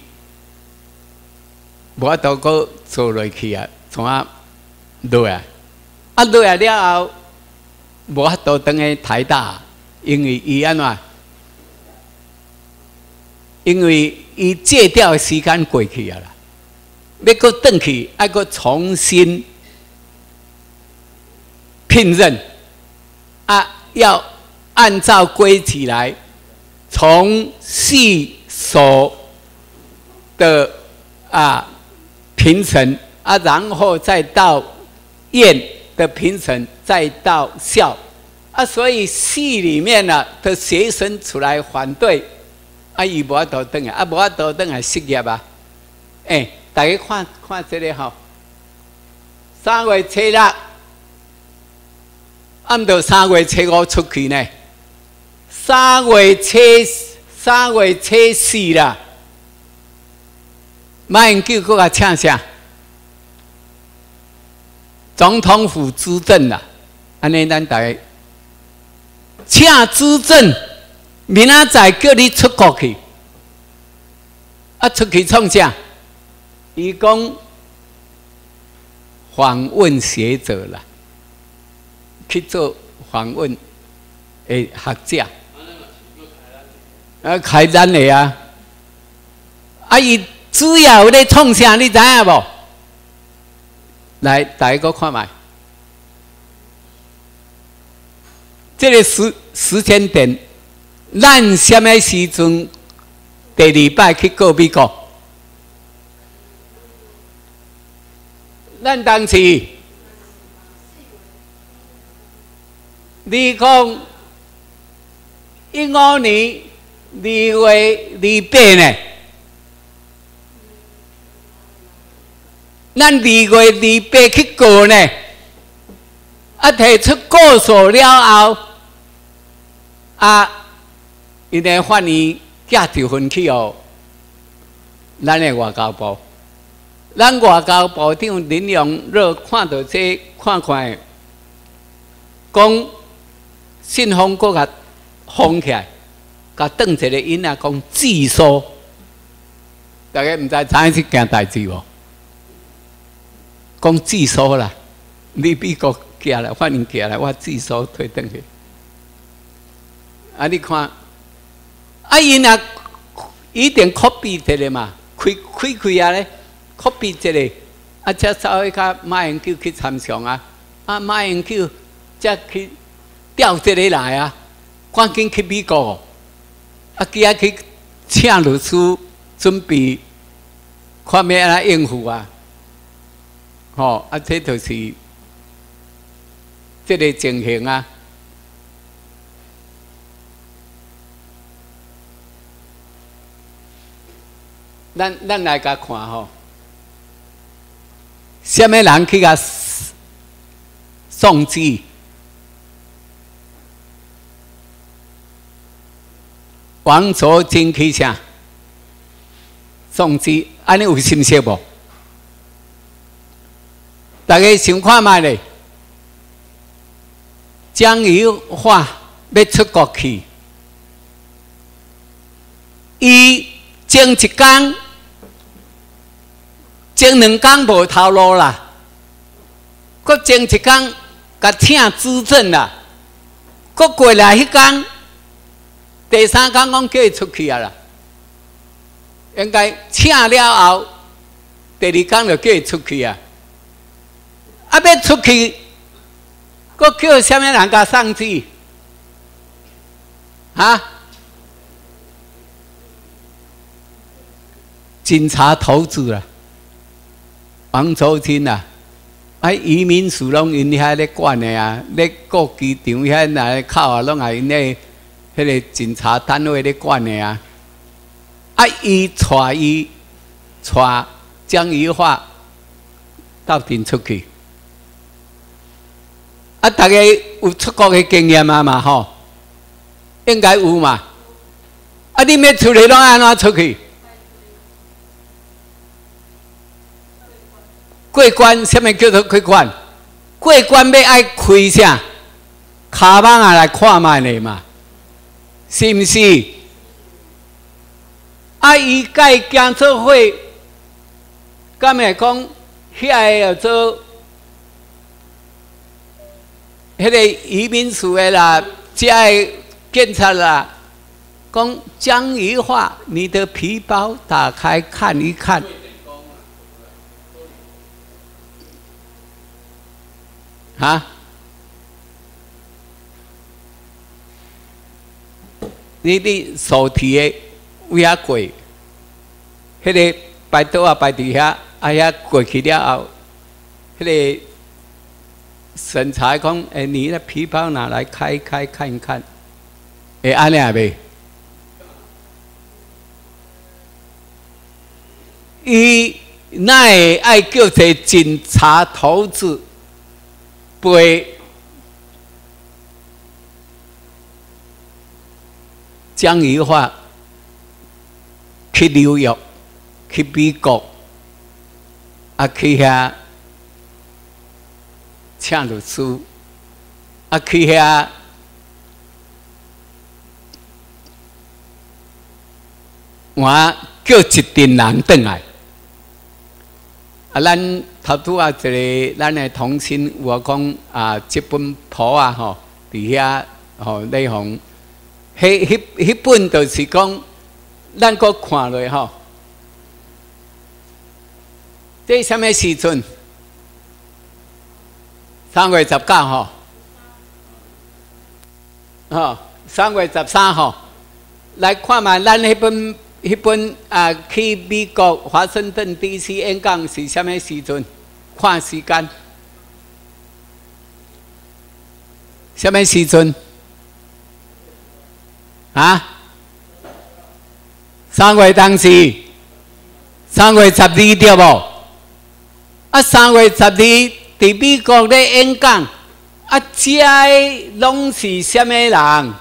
Speaker 1: 无多个做落去啊？怎落啊？啊落来了后，无法度等于台大，因为伊安怎？因为伊戒掉时间过去啊啦，要搁转去，爱搁重新。聘任啊，要按照规矩来，从系所的啊评审啊，然后再到院的评审，再到校啊，所以系里面呢的学生出来反对，啊，伊无法度等啊，啊，无法度等啊，失业吧？哎，大家看看这里哈，三月初六。按到三月初五出去呢，三月初三月初四啦，马英九搁个请啥？总统府执政啦，安尼咱大家请执政，明仔载叫你出国去，啊出去创啥？伊讲访问学者啦，去做访问诶学者，啊，开咱的啊，啊，伊主要咧创啥？你知影无？来，第一个看卖，这个时时间点，咱什么时阵？第二摆去过美国？咱当时，你讲一五年二月二八呢？咱二月二八去过呢？啊，提出告诉了后，啊，伊来发现价值分去哦，咱的外交部。咱外交部长林荣若看到这看看，讲信封搁甲封起来，甲当一个因啊讲自首，大家毋知知影是件代志无？讲自首啦，你美国寄来，反正寄来，我自首退转去。啊，你看，啊因啊一定 copy 一个嘛，开开开啊咧。copy 一个，啊，则稍微甲马英九去参详啊，啊，马英九则去调一个来啊，赶紧去美国，啊，今仔去请律师准备，看要安来应付啊，吼，啊，这就是这个情形啊，咱咱来甲看吼。什么人去甲送机？王卓金去啥？送机，安尼有信息无？大家想看卖咧？江宜桦要出国去，伊前一天。前两天无头路啦，搁前一天甲请资政啦，搁过来迄天，第三天讲叫伊出去啊啦，应该请了后，第二天就叫伊出去啊，啊要出去，搁叫什么人甲送去？啊？警察投资啊。王祖清啊，啊移民署拢因遐咧管的啊，咧各机场遐那口啊，拢啊因咧迄个警察单位咧管的啊。啊，伊带伊带江宜桦到顶出去。啊，大家有出国的经验啊嘛吼？应该有嘛？啊，你要出去拢安怎出去？过关，什么叫做过关？过关要爱开啥？卡邦啊来看卖你嘛，是毋是？啊，伊该讲做会，敢会讲遐个做迄个移民署的啦，加检查啦，讲江宜桦，你的皮包打开看一看。啊！你的手提的为遐过？迄个摆桌啊摆伫遐，啊呀过去了后，迄个审查讲，哎，你的皮包拿来开开看一看，会安尼啊未？伊那会爱叫做警察头子？背江宜桦去纽约，去美国，啊去遐请律师，啊去遐我叫一群人转来，啊，咱头拄啊一个咱的同亲，我讲啊，这本簿啊吼，伫遐吼内容，迄迄迄本就是讲，咱搁看落吼，这什么时阵？三月十九号，吼，三月十三号，来看嘛，咱迄本。迄本啊，去美国华盛顿 D.C. 演讲是虾米时阵？看时间，虾米时阵？啊？三月当时，三月十二对无？啊，三月十二伫美国咧演讲，啊，这拢是虾米人？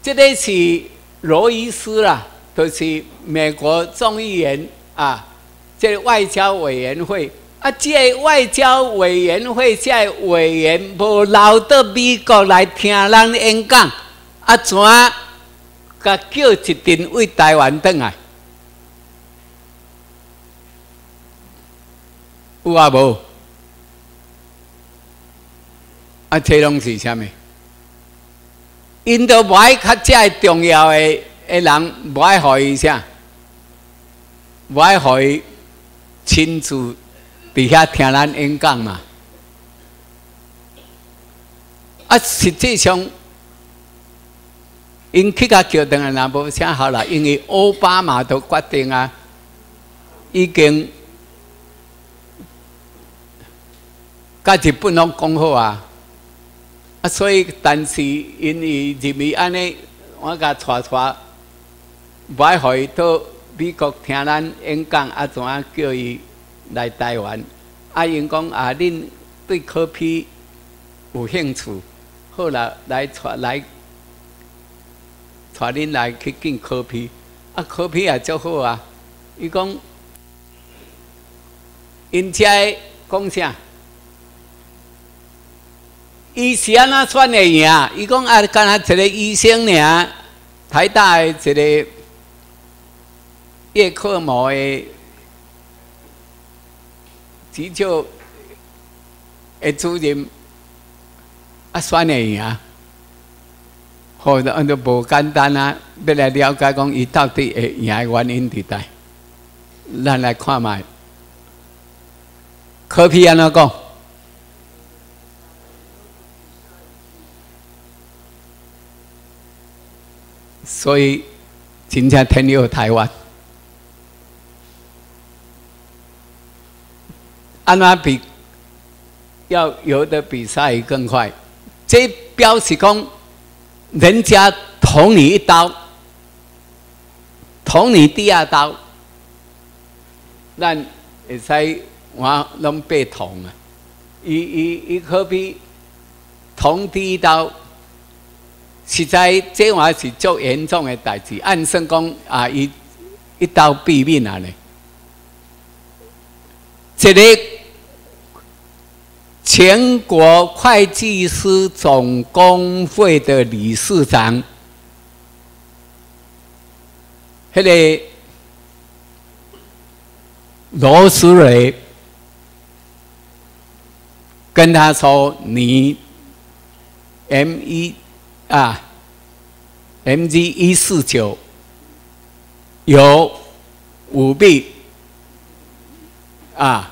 Speaker 1: 这个是罗伊斯啦。就是美国众议员啊，这外交委员会啊，这外交委员会这委员无留到美国来听咱演讲，啊，怎甲叫一阵为台湾等来？有啊无？啊，这拢是啥物？因都无爱较遮重要的。诶，人无爱互伊啥，无爱互伊亲自伫遐听咱演讲嘛。啊，实际上，因去甲叫等下，若无啥好啦，因为奥巴马都决定啊，已经甲日本拢讲好啊。啊，所以但是因为认为安尼，我甲带带。不爱互伊到美国听咱演讲，啊，怎啊叫伊来台湾？啊，因讲啊，恁对科批有兴趣，好啦，来带来带恁来去见科批。啊，科批也足好啊。伊讲，因遮讲啥？伊是安怎选会赢？伊讲啊，干那一个医生尔，台大的一个。叶克膜的急救的主任啊，选的赢，好的，按照无简单啊，要来了解讲伊到底会赢的原因伫代，咱来看卖，可皮安怎讲？所以真正天佑台湾。安那比要游的比赛更快，这表示讲人家捅你一刀，捅你第二刀，咱会使我拢被捅啊！伊伊伊可比捅第一刀，实在这话是做严重的代志。按算讲啊，一一刀毙命啊！呢，这个。全国会计师总工会的理事长，那个罗斯瑞跟他说：“你 M 一啊，M G 一四九有舞弊啊。”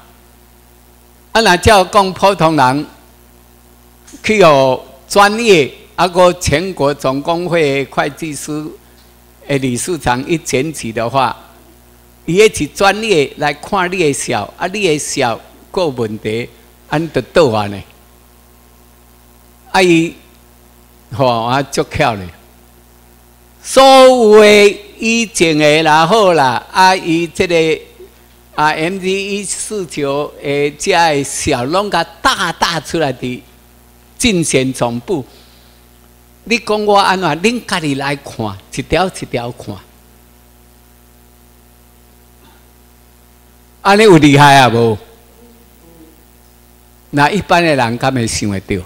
Speaker 1: 啊，那叫讲普通人去有专业，啊个全国总工会会计师的理事长一检起的话，伊也是专业来看你的笑，啊你的笑有问题，安得倒啊呢？啊伊吼啊足巧咧，所有的以前的啦好啦，啊伊这个。啊，M D 一四九诶，在小龙甲大大出来的进贤总部，你讲我安怎？恁家己来看，一条一条看，安尼有厉害啊无？那一般的人敢会想会到？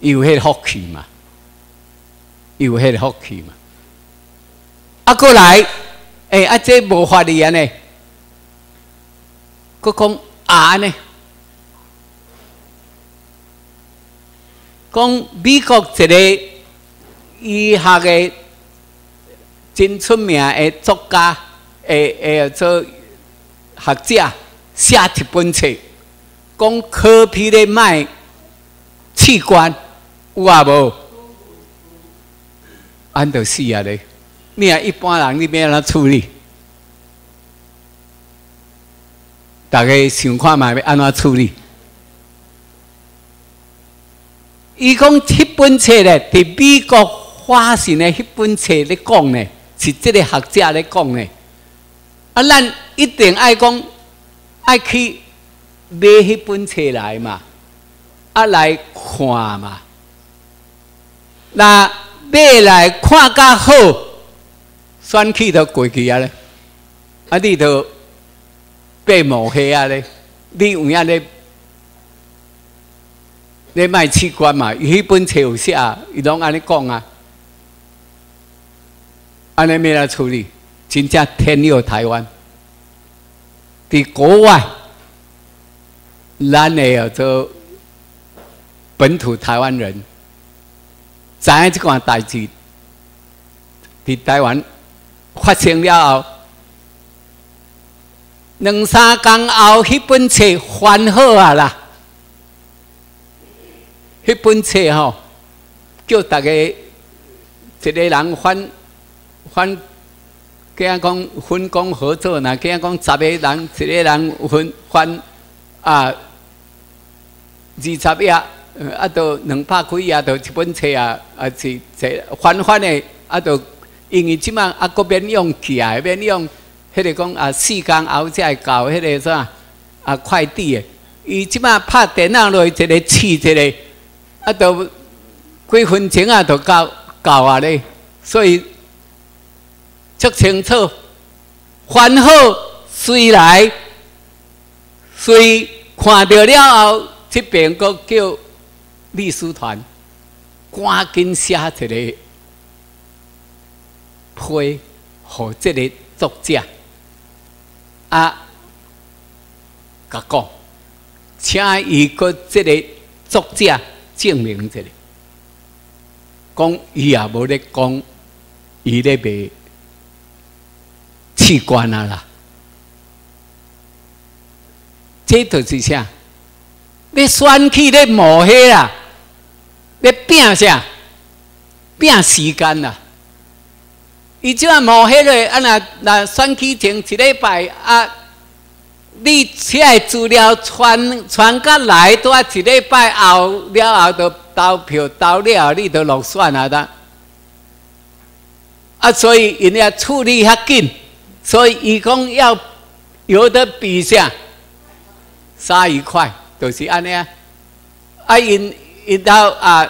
Speaker 1: 伊有迄福气嘛？伊有迄福气嘛？啊，过来，诶，啊，这无法理安尼。佮讲啊呢？讲美国一个医学的真出名的作家，诶诶，做学者写一本册，讲科皮的卖器官有啊无？安得死啊咧！你啊，一般人你要安怎处理？大家想看嘛？要安怎处理？伊讲迄本册咧，伫美国发行的迄本册咧讲咧，是即个学者咧讲咧。啊，咱一定爱讲，爱去买迄本册来嘛，啊来看嘛。那买来看甲好，选去都过去啊咧。啊，你都被抹黑啊咧，你有影咧？你卖器官嘛？伊迄本册有写，伊拢安尼讲啊。安尼咩来处理？真正天佑台湾。伫国外，咱诶要做本土台湾人，知影即款代志？伫台湾发生了后，两三工后，迄本册翻好啊啦。迄本册吼，叫大家一个人翻翻，讲讲分工合作呐，讲讲十个人一个人分翻啊，二十页啊，都两百几页，都一本册啊，啊是这翻翻的啊，都因为即满啊，个免用起来，免用迄个讲啊，四工后才会到迄个啥啊快递的，伊即满拍电脑落一个试一个。啊，都几分钟啊，都到到啊咧，所以足清楚，番好虽来，随看到了后，这边个叫律师团，赶紧写一个批，和这个作者啊，甲讲，请伊个这个作者。证明一下，讲伊也无咧讲，伊咧卖器官啊啦，这就是啥？你选去咧抹黑啦，你拼啥？拼时间啦！伊即下抹黑咧，啊那那选去前一礼拜啊。你这资料传传过来，拄啊一礼拜后了后，就投票投了，你就落选啊！的啊，所以人家处理较紧，所以伊讲要有的比下三一块，就是安尼啊！啊，因一到啊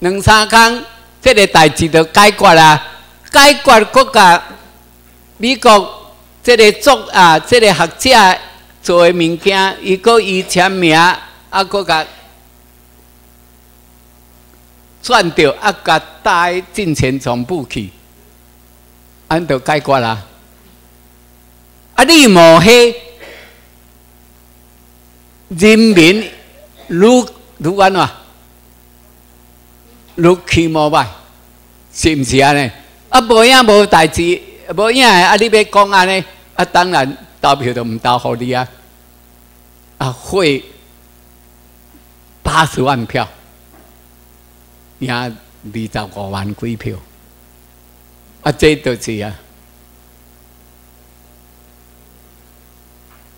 Speaker 1: 两三工，这个代志就解决啦，解决国家美国。这个作啊，这个学者做的物件，伊个伊签名，啊，个甲转到，啊，甲带进前总部去，安就解决啦。啊，你莫黑人民如如安怎？如起莫歹，是毋是安尼？啊，无影无代志，无影啊！你要讲安尼？啊，当然投票都唔投好你啊！啊，会八十万票，赢二十五万几票，啊，这就是啊，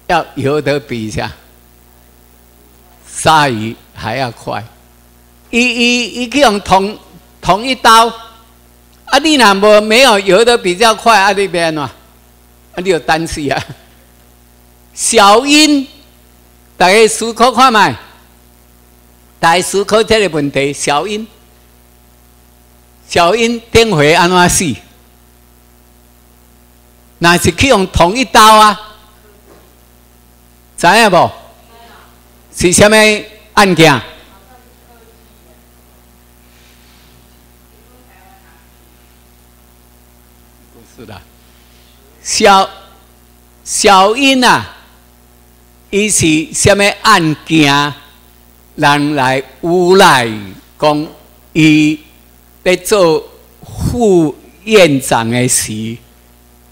Speaker 1: 要有得比一下，鲨鱼还要快，一一一用同同一刀，啊，你那无没有游得比较快啊？那边喏。你有单词啊？小英，大家思考看卖，大家思考这个问题。小英，小英电回安怎死？那是去用同一刀啊？知影不？是虾米案件？不是的。小小英啊，伊是虾米案件，人来诬赖讲伊在做副院长的时，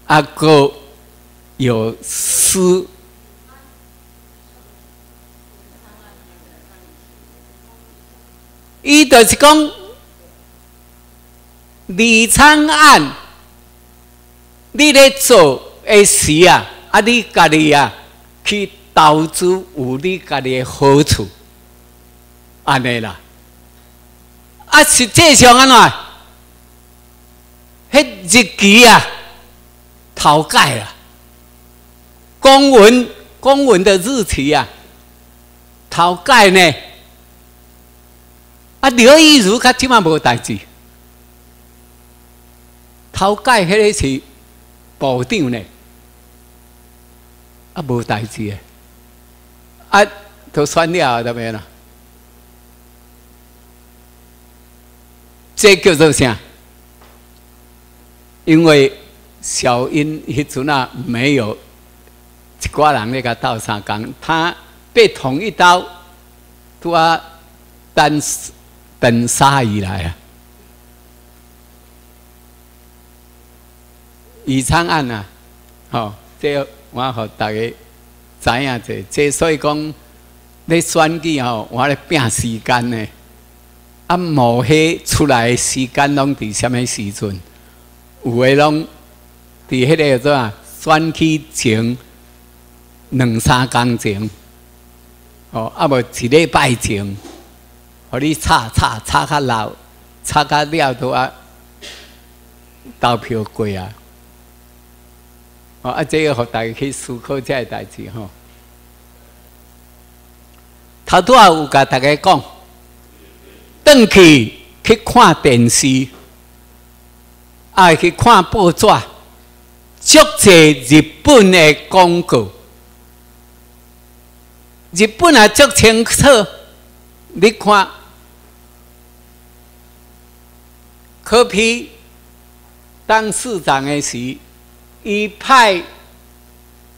Speaker 1: 啊个有私。伊就是讲，李昌案，你咧做诶时啊，啊你家己啊去投资有你家己诶好处，安尼啦。啊实际上安怎？迄日期啊，头盖啊。公文公文的日期啊，头盖呢？啊，刘义如他即马无代志，头盖迄个是部长呢，啊无代志诶，啊都算了得没啦？这叫做啥？因为小英迄阵啊没有一挂人那个刀三工，他被捅一刀，拄啊单。等杀以来啊，宜昌案啊，吼，这我互大家知影者，这所以讲，你选举吼，我咧拼时间呢，啊，毛黑出来时间拢伫什么时阵？有诶拢伫迄个做啊，选举前两三工前，哦，啊无一礼拜前。互你擦擦擦较老，擦较了都啊投票过啊！哦，啊，这个互大家去思考这个代志吼。头拄啊有甲大家讲，转去去看电视，啊去看报纸，足济日本的广告，日本也足清楚，你看。柯批当市长的时，伊派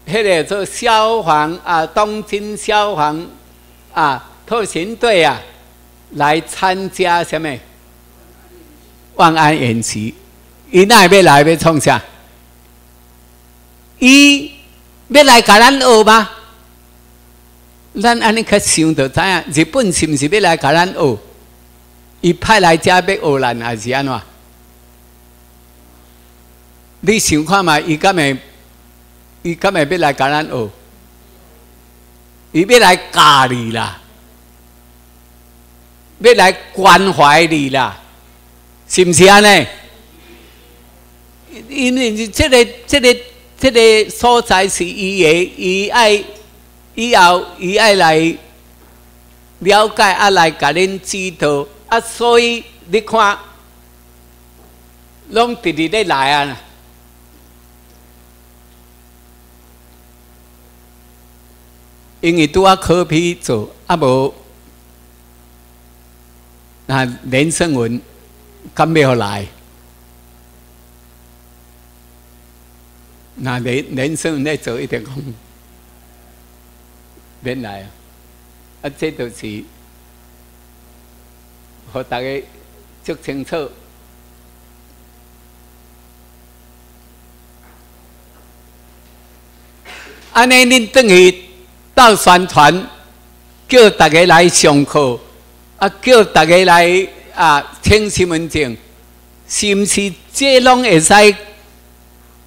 Speaker 1: 迄个做消防啊，东京消防啊特勤队啊来参加什么万安演习。伊那要来要创啥？伊要来甲咱学吗？咱安尼去想着知影，日本是毋是要来甲咱学？伊派来遮要学咱还是安怎？你想看嘛？伊敢会，伊敢会要来甲咱学？伊要来教你啦，要来关怀你啦，是毋是安尼？因为你这个、这个、这个所在是伊个，伊爱以后伊爱来了解，啊来甲恁指导。啊，所以你看，拢直直咧来啊！因为拄啊科批做，啊无那连胜文敢要来，那连连胜文咧做一点讲，免来啊！啊，这都是。互大家足清楚，安尼恁等于到宣传，叫大家来上课，啊，叫大家来啊听新闻证，是毋是？这拢会使，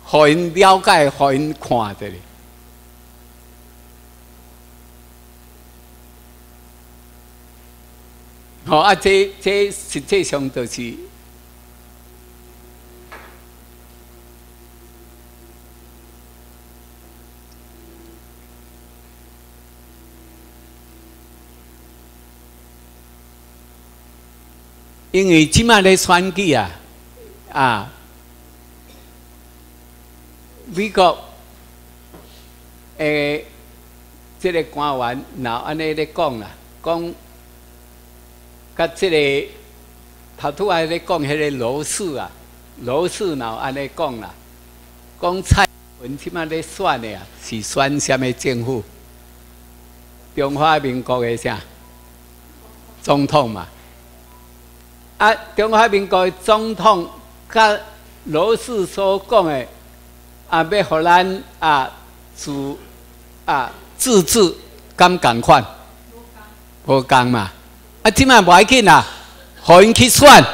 Speaker 1: 互因了解，互因看的咧。好啊，这这实际上就是，因为即卖咧选举啊，啊，美国诶，即个官员然后安尼咧讲啦，讲。甲即个头拄仔咧讲迄个罗氏啊，罗氏脑安尼讲啦，讲蔡文即马咧选的啊，是选什么政府？中华民国的啥总统嘛？啊，中华民国总统甲罗氏所讲的，啊，要互咱啊自啊自治，敢共款？无共嘛？啊，即嘛无要紧啊，互因去选。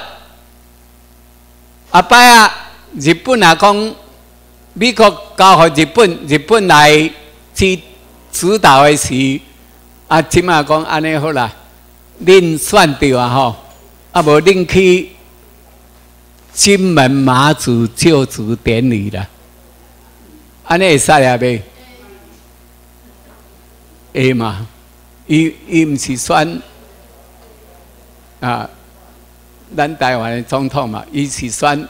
Speaker 1: 啊摆啊，日本啊讲，美国交互日本，日本来去指导的时，啊，即嘛讲安尼好啦，恁选着啊吼，啊无恁去金门马祖就职典礼啦，安尼会使啊未？会嘛？伊伊毋是选啊，咱台湾的总统嘛，伊是选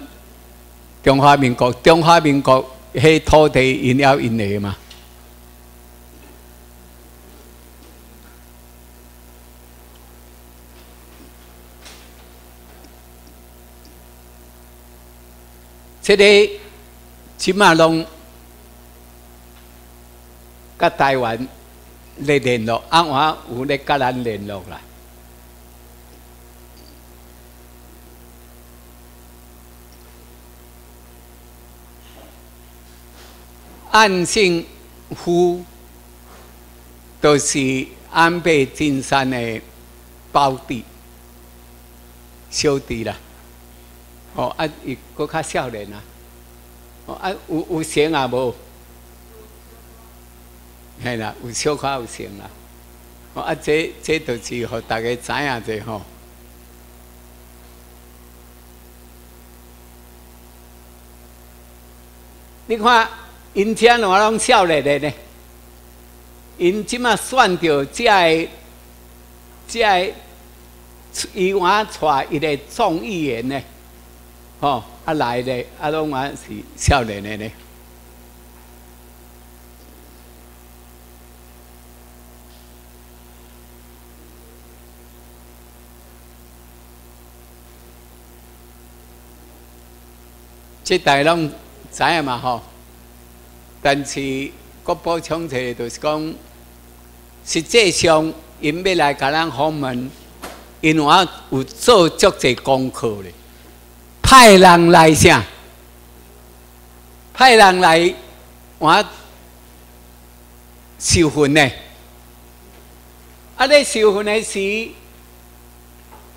Speaker 1: 中华民国，中华民国迄土地因要因的嘛。这个起码拢甲台湾。来联络，啊，我有咧甲咱联络啦。安姓夫都是安倍晋三的胞弟、小弟啦。哦，啊，伊搁较少年啊。哦，啊，有有生啊无？系啦，有小可有成啦。哦，啊，这这都是互大家知影者吼。你看，因遮两个拢少年的呢。因即马选着这个这个伊我带一个众议员呢，吼，啊来的啊拢还是少年的呢。这大拢知影嘛吼，但是国补充者就是讲，实际上因要来甲咱访问，因我有做足侪功课咧，派人来啥？派人来我受训呢？啊，咧受训的时。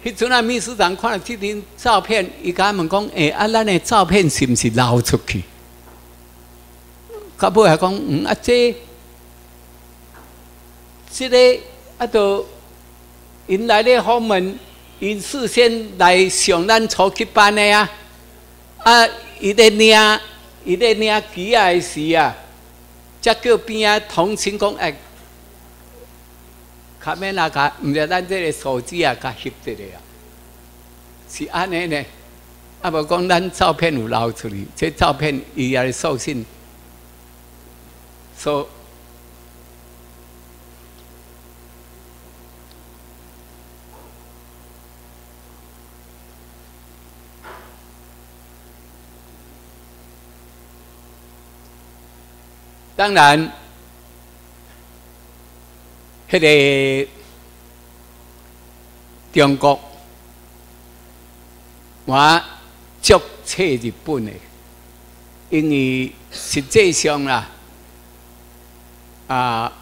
Speaker 1: 迄阵啊，秘书长看了这张照片，伊甲问讲：“诶，啊，咱的照片是毋是流出去？”甲尾还讲：“嗯，啊，这，这个啊，都引来咧访问，因事先来上咱初级班的啊，啊，伊咧领，伊咧领机啊时啊，则叫边啊同情讲：“诶。”卡面那个，唔是咱这个手机啊，甲翕的啊，是安尼呢？啊，无讲咱照片有流出来，这照片伊也是信，说，当然。迄个中国，我足测日本的，因为实际上啦，啊，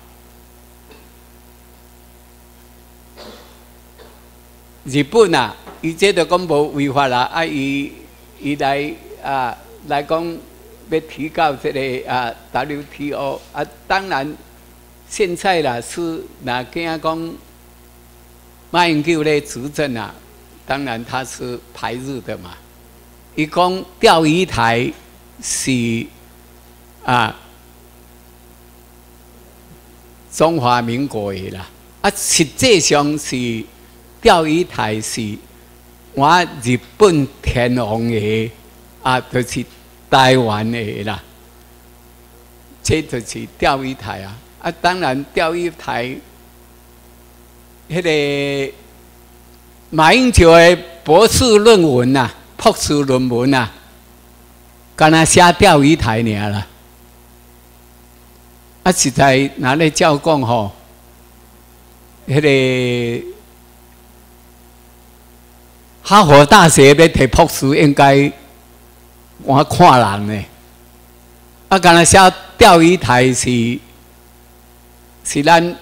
Speaker 1: 日本啊，伊这都讲无违法啦，啊，伊伊来啊来讲要提高这个啊 WTO 啊，当然。现在啦是哪惊讲马英九咧执政啊？当然他是排日的嘛。伊讲钓鱼台是啊中华民国的啦，啊实际上是钓鱼台是我日本天皇的啊，就是台湾的啦，这就是钓鱼台啊。啊，当然，钓鱼台，迄个马英九的博士论文呐，博士论文呐，干那写钓鱼台尔啦。啊，实在拿来照讲吼，迄个哈佛大学要提博士，应该我看人呢。啊，刚才写钓鱼台是是咱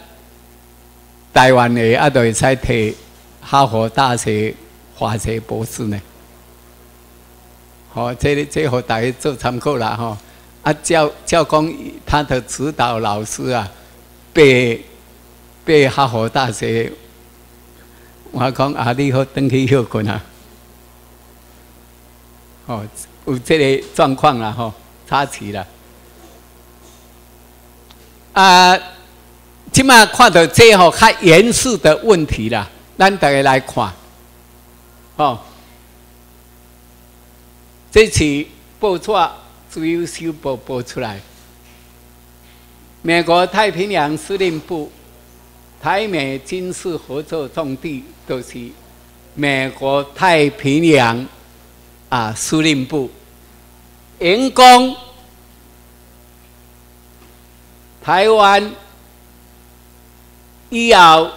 Speaker 1: 台湾的，啊，就会使提哈佛大学化学博士呢。好，这里这互大家做参考啦，吼。啊，教教讲他的指导老师啊，被被哈佛大学，我讲啊，你好，登去休困啊。哦，有这个状况啦，吼，插旗了。啊，即马看到这吼较严肃的问题啦，咱大家来看，哦，这次报出自由修报报出来，美国太平洋司令部、台美军事合作重地都是美国太平洋啊司令部。员工。台湾以后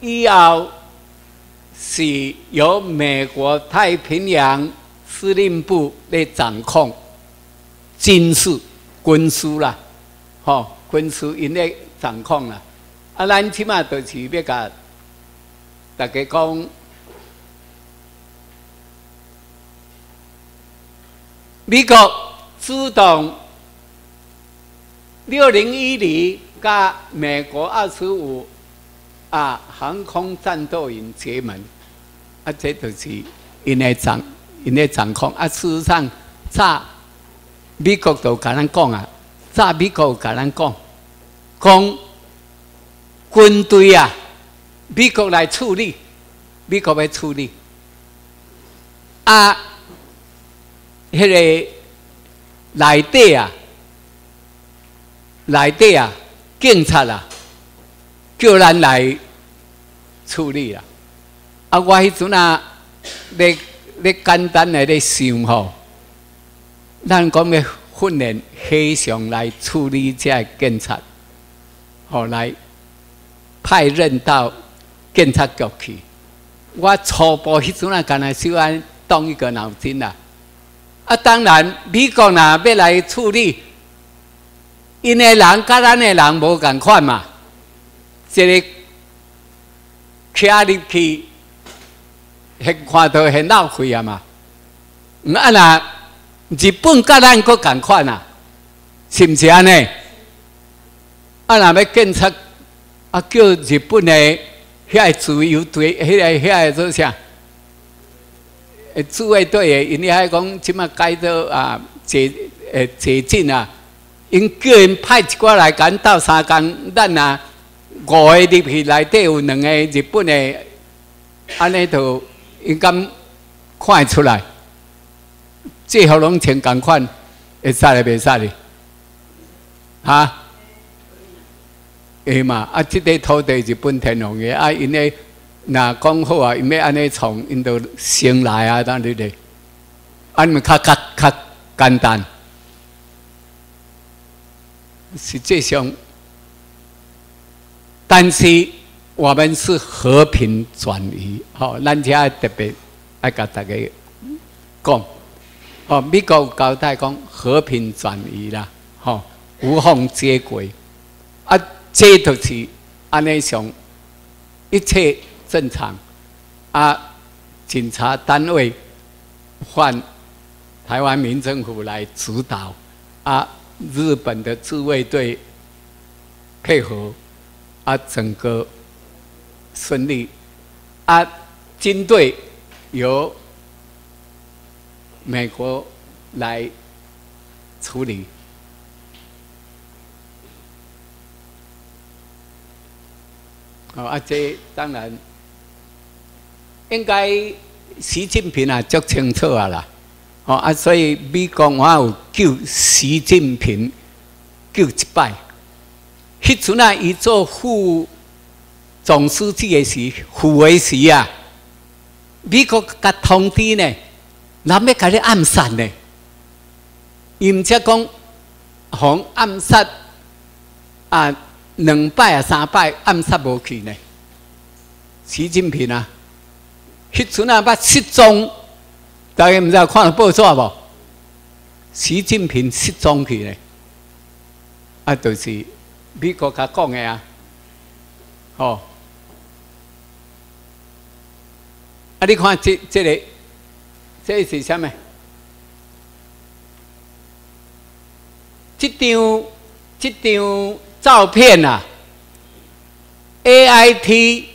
Speaker 1: 以后是由美国太平洋司令部来掌控军事、军事啦，吼，军事因来掌控啦。啊，咱起码就是要甲大家讲，美国主动。六零一零加美国二十五啊，航空战斗营结盟，啊，这都是因咧掌因咧掌控啊。事实上，早美国都甲咱讲啊，早美国甲咱讲，讲军队啊，美国来处理，美国要处理啊，迄个内底啊。内底啊，警察啊，叫咱来处理啦。啊，我迄阵啊，咧咧简单诶咧想吼，咱讲要训练黑熊来处理这警察，后来派任到警察局去。我初步迄阵啊，干来小安动一个脑筋啦。啊，啊当然美国呐要来处理。因的人甲咱的人无共款嘛，一个徛入去，现看到现闹气啊嘛。啊那日本甲咱佫共款啊，是毋是安尼？啊那要检测啊，叫日本的遐个自由队，迄个遐个做啥？诶，自卫队诶，因遐讲即马改做啊，解诶解禁啊。因叫因派一寡来赶到三工，咱啊五个入去内底有两个日本的，安尼就应该看会出来，最后拢穿共款，会使咧袂使咧？哈？会嘛？啊，即个土地日本天皇的，啊，因咧若讲好啊，因要安尼从因都先来啊，当你咧，安尼较较较简单。实际上，但是我们是和平转移，好，咱家特别爱甲大家讲，哦，美国交代讲和平转移啦，好，无缝接轨，啊，这就是安尼上一切正常，啊，警察单位换台湾民政府来指导，啊。日本的自卫队配合啊，整个顺利啊，军队由美国来处理。哦，啊，这当然应该习近平啊，足清楚啊啦。哦啊，所以美国我有救习近平救一摆。迄阵啊，伊做副总书记的时，副的时啊，美国甲通知呢，人要甲你暗杀呢。伊毋则讲，互暗杀啊，两摆啊三摆暗杀无去呢？习近平啊，迄阵啊捌失踪，大家毋知有看到报纸无？习近平失踪去呢？啊，就是美国甲讲的啊，吼！啊，你看这这个，这是啥物？这张这张照片啊，A I T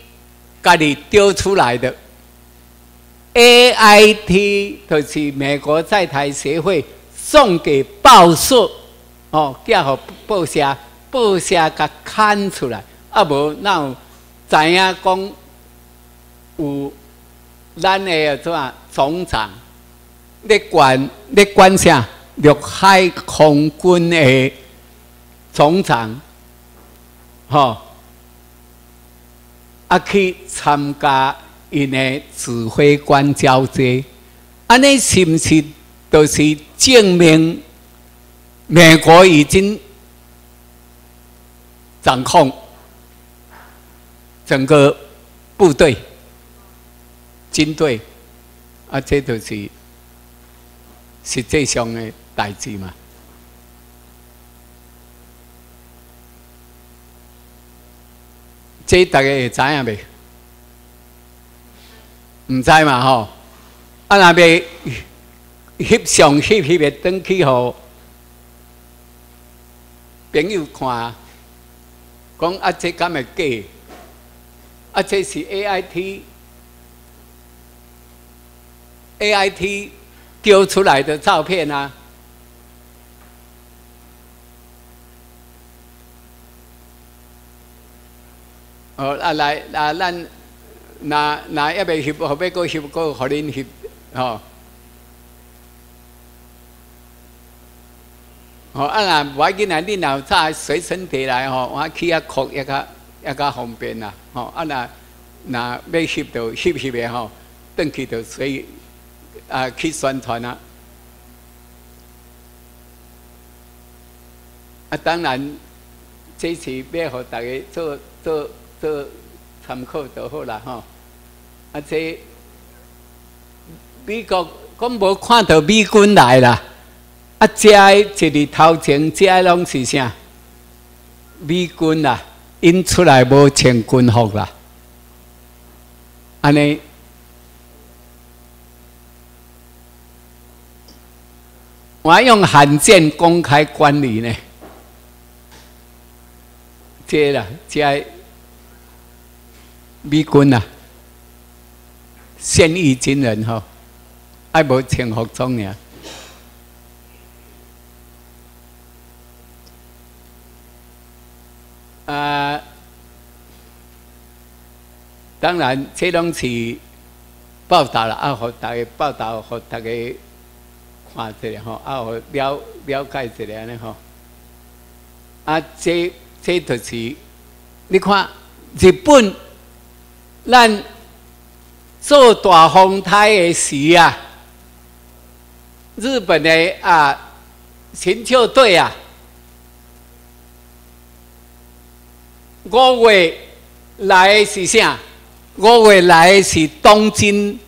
Speaker 1: 家己丢出来的。A I T 就是美国在台协会送给报社，哦，叫好报社，报社甲刊出来，啊无那有知影讲有咱的怎啊总长咧管咧管啥？陆海空军的总长，吼，啊去参加因的指挥官交接，安尼是毋是都是证明美国已经掌控整个部队、军队？啊，这都是实际上的。代志嘛，这大家会知影未？毋知嘛吼？啊，那边翕相翕翕的登去吼朋友看，讲啊，这敢会假？啊，这是 A I T A I T 丢出来的照片啊！哦，啊来啊，咱那那要未翕，后尾个翕个，互恁翕，吼。哦，啊那我紧来，恁老早随身提来吼，我去啊扩一个一个方便啦，吼。啊那那要翕就翕翕的吼，登去就随啊去宣传啊。啊，当然这次要互大家做做。做参考就好啦，吼！啊，这美国讲无看到美军来啦，啊，这一日头前，这拢是啥？美军啦，因出来无穿军服啦，安尼，我用罕见公开管理呢，这啦，这。美军啊，现役军人吼，爱无穿服装呀。啊，当然这拢是报道了，啊，互大家报道，互大家看一下吼，啊，互了了解一下呢吼。啊，这这就是你看日本。咱做大风台的时啊，日本的啊禽兽队啊，五月来是啥？五月来是东京，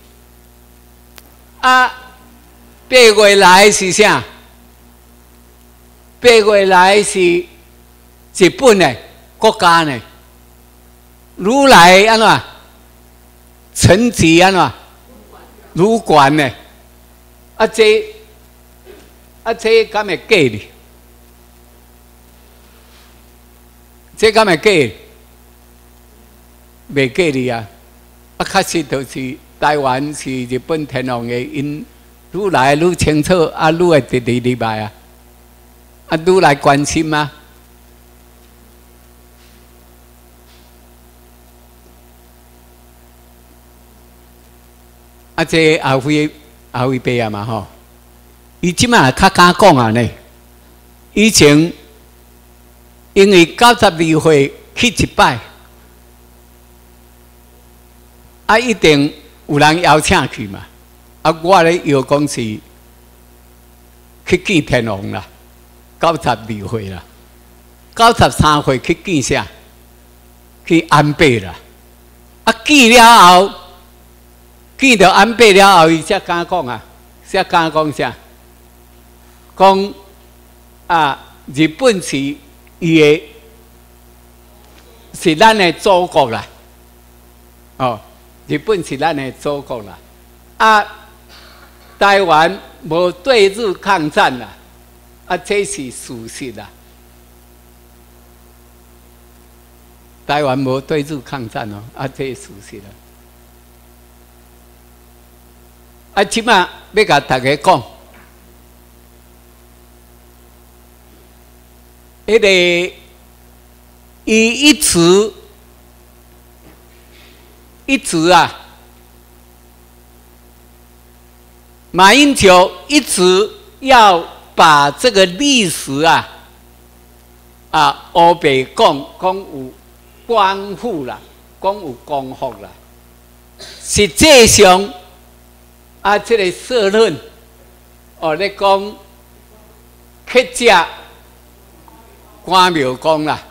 Speaker 1: 啊，八月来是啥？八月来是日本的国家呢？如来安怎？层级安怎？旅馆呢？啊这啊这敢会假哩？这敢会假？未假哩啊！啊，确实就是台湾是日本天皇的，因愈来愈清楚，啊，愈会直直礼拜啊，啊，愈来关心吗？啊！这阿辉阿辉伯啊嘛吼，伊即马较敢讲啊呢。以前因为九十二岁去一摆，啊一定有人邀请去嘛。啊，我咧又讲是去见天王啦，九十二岁啦。九十三岁去见啥？去安倍啦。啊，见了后，见到安倍了后，伊才敢讲啊，才敢讲啥？讲啊，日本是伊的，是咱的祖国啦。哦，日本是咱的祖国啦。啊，台湾无对日抗战啦。啊，这是事实啦。台湾无对日抗战哦，啊，这是事实啦。啊，起码要甲大家讲，迄个伊一直一直啊，马英九一直要。把这个历史啊，啊，欧北讲讲有光复啦，讲有光复啦，实际上啊，这个社论哦，咧讲客家关庙讲啦，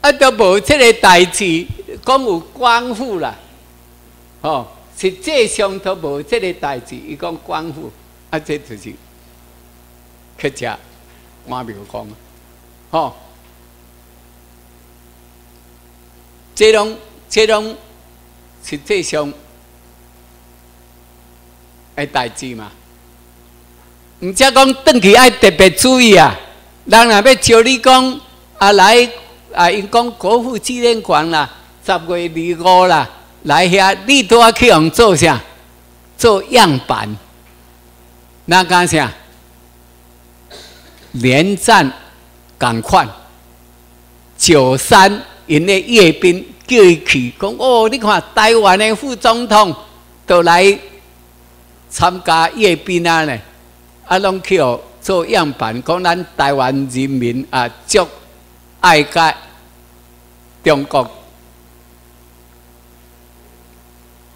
Speaker 1: 啊，都无这个代志讲有光复啦，哦，实际上都无这个代志，伊讲光复。啊，这就是客家话庙讲，吼，这种这种实际上诶代志嘛，毋则讲转去爱特别注意啊。人若要招你讲啊来啊，因讲国父纪念馆啦，十月二五啦，来遐你都要去用做啥？做样板。那干啥？连战赶快，九三因的阅兵叫伊去，讲哦，你看台湾的副总统都来参加阅兵啊呢，啊，拢去做样板，讲咱台湾人民啊，足爱甲中国，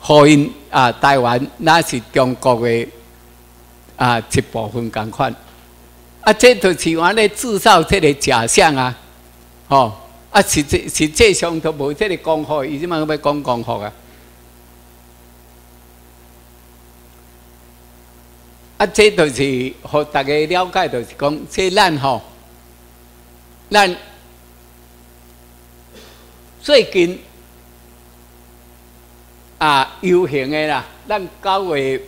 Speaker 1: 呼应啊，台湾那是中国的。啊，一部分共款，啊，这就是我咧制造这个假象啊，吼，啊，实际实际上都无这个功夫，伊即嘛要讲功夫啊，啊，这就是互大家了解，就是讲，这咱吼，咱最近啊游行的啦，咱九月。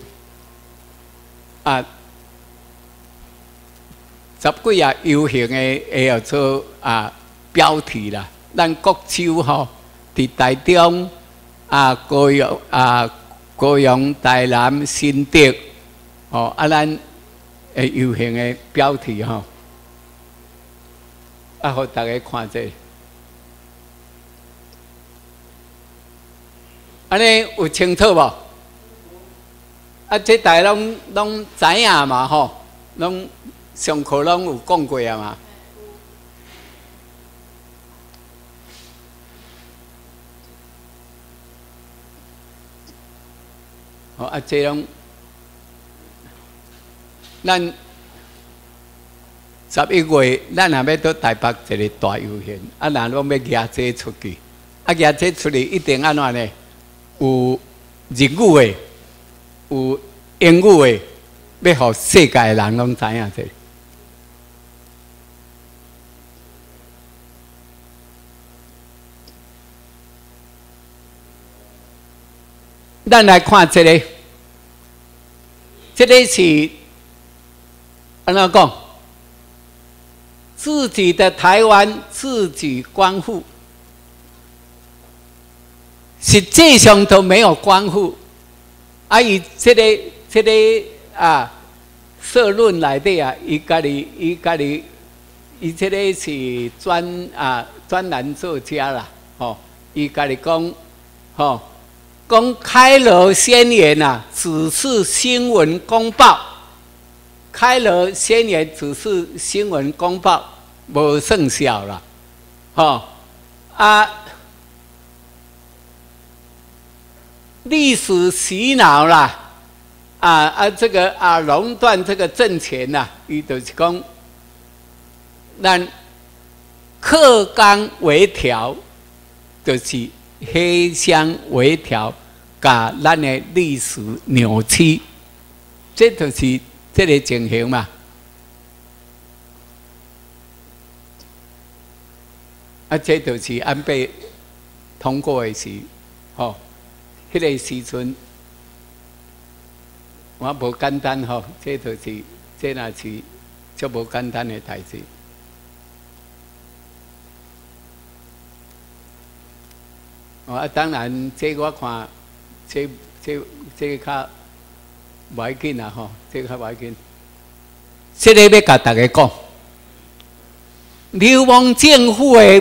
Speaker 1: 啊，十几啊游行的会要做啊标题啦。咱国手吼，伫台中啊高阳啊高阳台南新竹哦啊，咱诶游行的标题吼，啊，互大家看者，安尼有清楚无？啊，即大拢拢知影嘛吼，拢上课拢有讲过啊嘛。哦，啊，即拢，咱十一月，咱也要到台北一个大游行，啊，咱拢要举这出去，啊，举这出去一定安怎呢？有日语的。有英语的，要互世界人拢知影者。咱来看这个，这个是安怎讲？自己的台湾自己光复，实际上都没有光复。啊！以这个、这个啊，社论来的啊，伊家己、伊家己，伊这个是专啊专栏作家啦，吼！伊家己讲，吼，讲开罗宣言呐，只是新闻公报。开罗宣言只是新闻公报，无生效了，吼啊！历史洗脑啦，啊啊，这个啊垄断这个政权呐，伊就是讲咱客观微调，就是黑箱微调，甲咱的历史扭曲，这就是这个情形嘛。啊，这就是安倍通过的时，吼，迄个时阵，我无简单吼，这就是这那是就无简单的代志。哦，当然，这我看，这这这较无要紧啊吼，这较无要紧。这个要甲大家讲，流亡政府的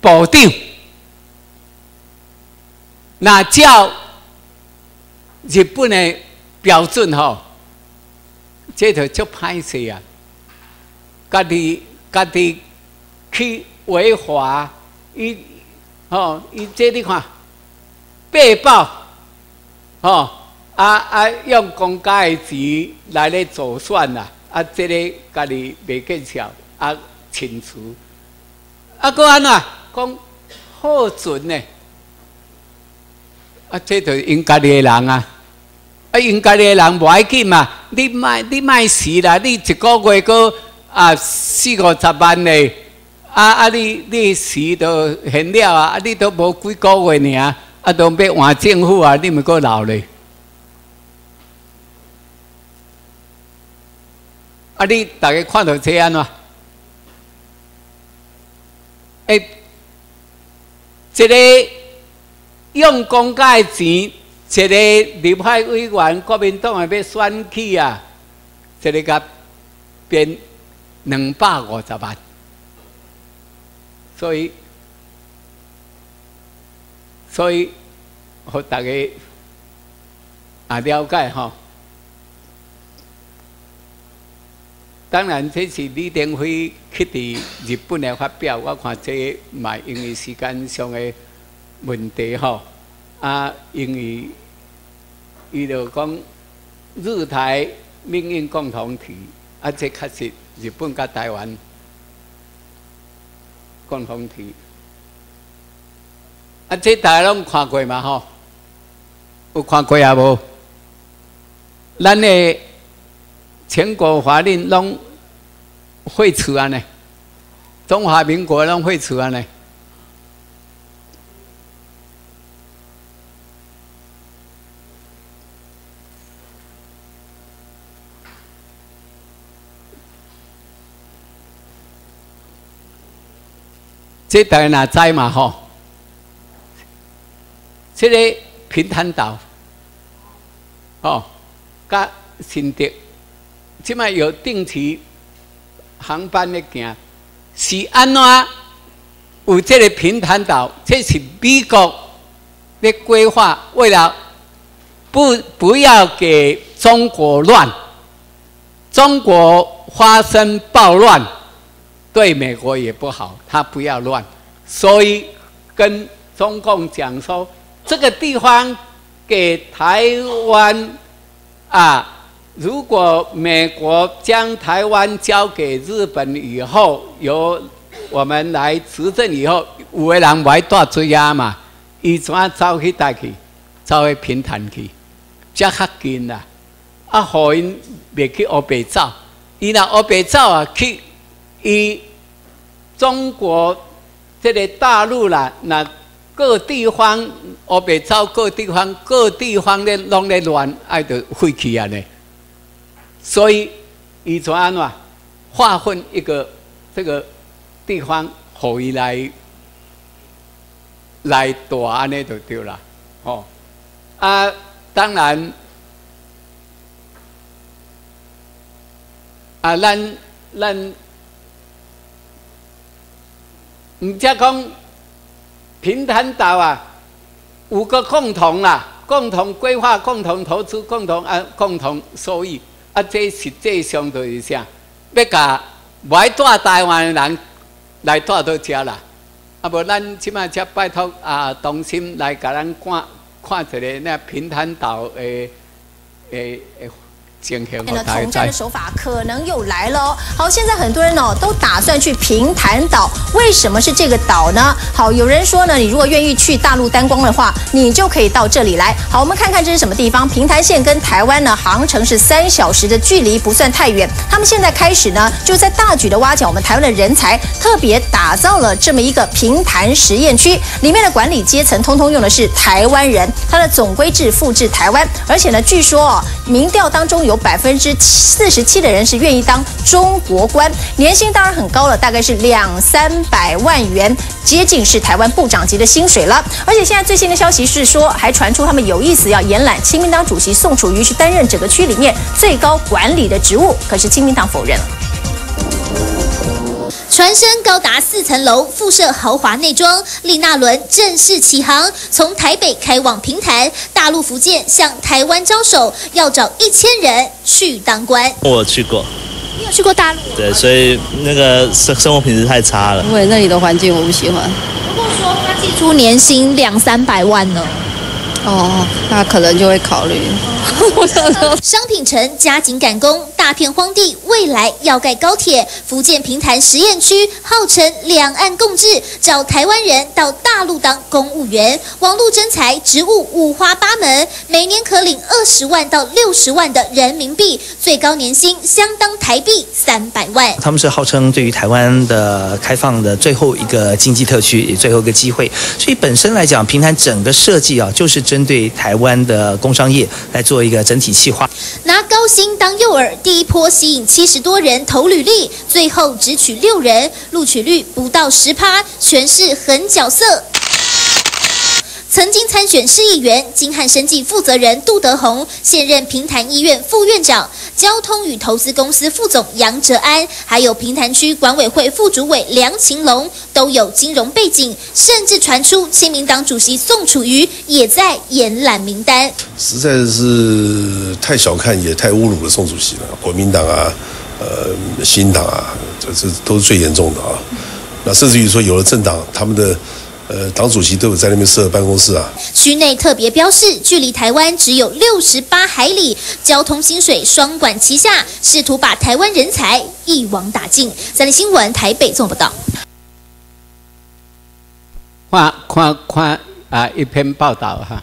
Speaker 1: 部长，那照日本的标准吼，这就足歹势啊！家己家己去违法，伊。哦，伊这你看，被报，哦，啊啊，用公家的钱来咧做算啦，啊，这个家己袂见效，啊，清除，啊，搁安怎讲好准呢？啊，这就因家己的人啊，啊，因家己的人无要紧嘛，你卖你卖死啦，你一个月搁啊四五十万嘞。啊啊！你你死都现了啊！啊，你都无几个月呢啊，都要换政府啊！你咪够老咧？啊！你大家看到这样喏？哎，这个用公家的钱，一个立派委员，国民党要选举啊！这个甲变两百五十万。所以，所以，和大家啊了解哈。当然，这是李登辉去伫日本的发表，我看这嘛因为时间上的问题吼。啊，因为伊就讲日台命运共同体，啊，这确实日本甲台湾。共同体，啊，这大家拢看过嘛？吼，有看过啊无？咱的全国法令拢会出啊呢？中华民国拢会出啊呢？这大家哪知嘛？吼，这个平潭岛，哦，甲新德，即卖有定期航班的行，是安怎有这个平潭岛？这是美国的规划，为了不不要给中国乱，中国发生暴乱。对美国也不好，他不要乱，所以跟中共讲说，这个地方给台湾啊，如果美国将台湾交给日本以后，由我们来执政以后，有个人歪大追压嘛，伊怎啊走去带去，走去平潭去，遮较近啦，啊，好因别去欧北走，伊若欧北走啊去，伊。中国这个大陆啦，那各地方，我北朝各地方，各地方的拢在乱，爱得废去啊呢。所以，以怎安怎划分一个这个地方，可以来来大安尼就对了。哦，啊，当然，啊，咱咱。唔只讲平潭岛啊，五个共同啦，共同规划、共同投资、共同啊、共同收益啊，这实际上就是啥？要甲外带台湾的人来带到遮啦。啊，无咱即摆则拜托啊，同心来甲咱看看一个那平潭岛诶诶诶进行
Speaker 2: 统战的手法可能又来了哦。好，现在很多人哦都打算去平潭岛，为什么是这个岛呢？好，有人说呢，你如果愿意去大陆观光的话，你就可以到这里来。好，我们看看这是什么地方？平潭县跟台湾呢航程是三小时的距离，不算太远。他们现在开始呢，就在大举的挖角我们台湾的人才，特别打造了这么一个平潭实验区，里面的管理阶层通通用的是台湾人，它的总规制复制台湾，而且呢，据说哦，民调当中有百分之四十七的人是愿意当中国官，年薪当然很高了，大概是两三百万元，接近是台湾部长级的薪水了。而且现在最新的消息是说，还传出他们有意思要延揽亲民党主席宋楚瑜去担任整个区里面最高管理的职务，可是亲民党否认了。
Speaker 3: 船身高达四层楼，附设豪华内装，丽娜轮正式起航，从台北开往平潭，大陆福建向台湾招手，要找一千人去当官。
Speaker 4: 我去过，
Speaker 3: 你有去过大陆？
Speaker 4: 对，所以那个生生活品质太差了，
Speaker 5: 因为那里的环境我不喜欢。
Speaker 3: 如果说他寄出年薪两三百万呢？
Speaker 5: 哦，那可能就会考虑。
Speaker 3: 商品城加紧赶工，大片荒地，未来要盖高铁。福建平潭实验区号称两岸共治，找台湾人到大陆当公务员，网络征才，职务五花八门，每年可领二十万到六十万的人民币，最高年薪相当台币三百万。
Speaker 6: 他们是号称对于台湾的开放的最后一个经济特区，最后一个机会。所以本身来讲，平潭整个设计啊，就是针针对台湾的工商业来做一个整体计划。
Speaker 3: 拿高薪当诱饵，第一波吸引七十多人投履历，最后只取六人，录取率不到十趴，全是狠角色。曾经参选市议员、金汉生计负责人杜德宏，现任平潭医院副院长、交通与投资公司副总杨哲安，还有平潭区管委会副主委梁晴龙，都有金融背景，甚至传出亲民党主席宋楚瑜也在延揽名单。
Speaker 7: 实在是太小看也太侮辱了宋主席了，国民党啊，呃，新党啊，这这都是最严重的啊。那甚至于说，有了政党，他们的。呃，党主席都有在那边设办公室啊。
Speaker 3: 区内特别标示，距离台湾只有六十八海里，交通、薪水双管齐下，试图把台湾人才一网打尽。三立新闻台北做不到。
Speaker 1: 看看看啊，一篇报道哈。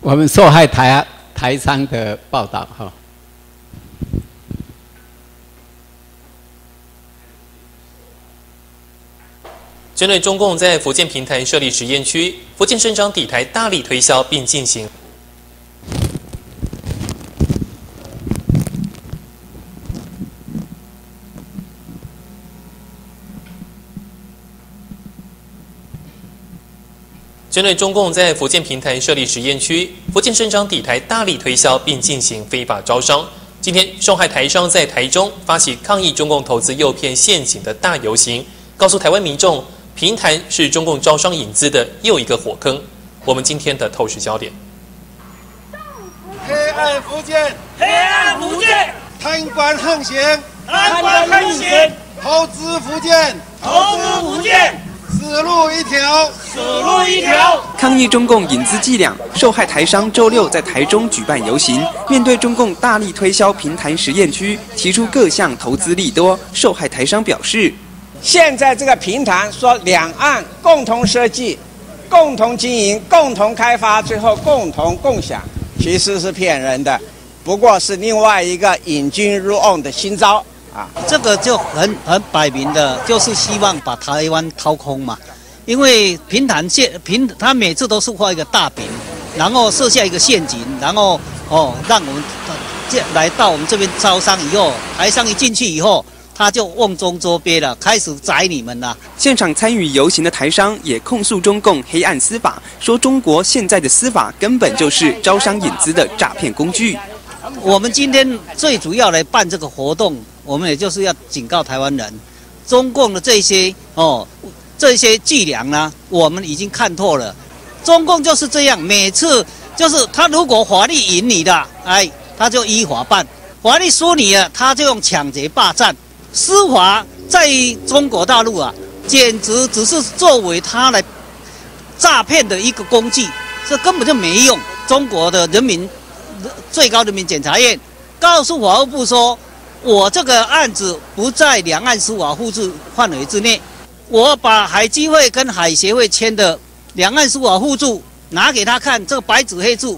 Speaker 1: 我们受害台台商的报道哈。
Speaker 8: 针对中共在福建平潭设立实验区，福建省长抵台大力推销并进行。针对中共在福建平潭设立实验区，福建省长抵台大力推销并进行非法招商。今天，受害台商在台中发起抗议中共投资诱骗陷阱的大游行，告诉台湾民众。平台是中共招商引资的又一个火坑。我们今天的透视焦点：
Speaker 9: 黑暗福建，
Speaker 10: 黑暗福建，
Speaker 9: 贪官横行，
Speaker 10: 贪官横行，
Speaker 9: 投资福建，
Speaker 10: 投资福建，
Speaker 9: 死路一条，
Speaker 10: 死路一条。
Speaker 11: 抗议中共引资伎俩，受害台商周六在台中举办游行，面对中共大力推销平潭实验区，提出各项投资利多，受害台商表示。
Speaker 12: 现在这个平潭说两岸共同设计、共同经营、共同开发，最后共同共享，其实是骗人的，不过是另外一个引军入瓮的新招啊！
Speaker 13: 这个就很很摆明的，就是希望把台湾掏空嘛。因为平潭县平，他每次都是画一个大饼，然后设下一个陷阱，然后哦，让我们这来到我们这边招商以后，台商一进去以后。他就瓮中捉鳖了，开始宰你们了。
Speaker 11: 现场参与游行的台商也控诉中共黑暗司法，说中国现在的司法根本就是招商引资的诈骗工具。
Speaker 13: 我们今天最主要来办这个活动，我们也就是要警告台湾人，中共的这些哦这些伎俩呢，我们已经看透了。中共就是这样，每次就是他如果法律赢你的，哎，他就依法办；法律输你了，他就用抢劫霸占。司法在中国大陆啊，简直只是作为他来诈骗的一个工具，这根本就没用。中国的人民最高人民检察院告诉法务部说，我这个案子不在两岸司法互助范围之内，我把海基会跟海协会签的两岸司法互助拿给他看，这个白纸黑字，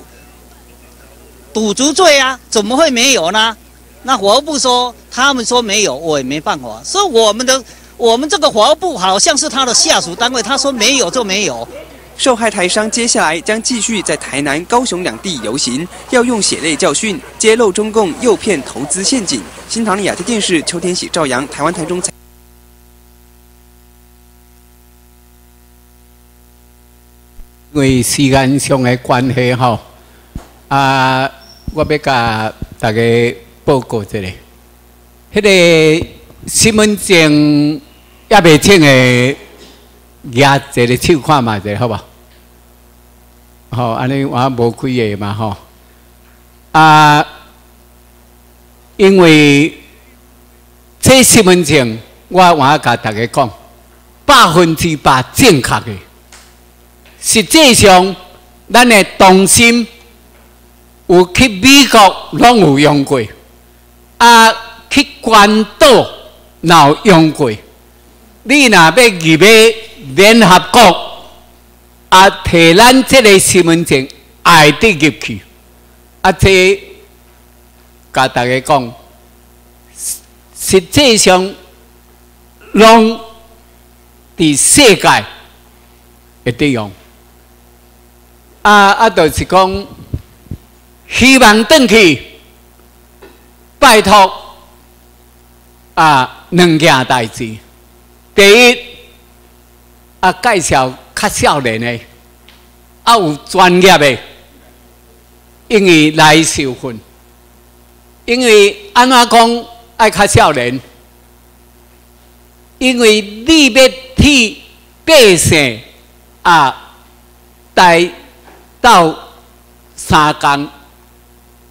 Speaker 13: 赌足罪啊，怎么会没有呢？那法务部说，他们说没有，我也没办法。所以我们的我们这个法务部好像是他的下属单位，他说没有就没有。
Speaker 11: 受害台商接下来将继续在台南、高雄两地游行，要用血泪教训揭露中共诱骗投资陷阱。新唐利亚特电视邱天喜、赵阳，台湾台中。
Speaker 1: 因为时间上的关系吼，啊，我要甲大家报告一下，迄个身份证也未清的，举一个手看嘛者，好不？好，安尼我无开个嘛吼，啊，因为这身份证，我我甲大家讲，百分之百正确的。实际上，咱的同心有去美国拢有用过，啊，去关岛有用过。你若要入去联合国，啊，摕咱这个身份证爱得入去，啊，这甲大家讲，实际上拢伫世界会得用。啊啊，就是讲，希望转去，拜托啊两件代志。第一，啊介绍较少年的，啊有专业的，因为来受训。因为安怎讲爱较少年？因为你要替百姓啊带。到三工，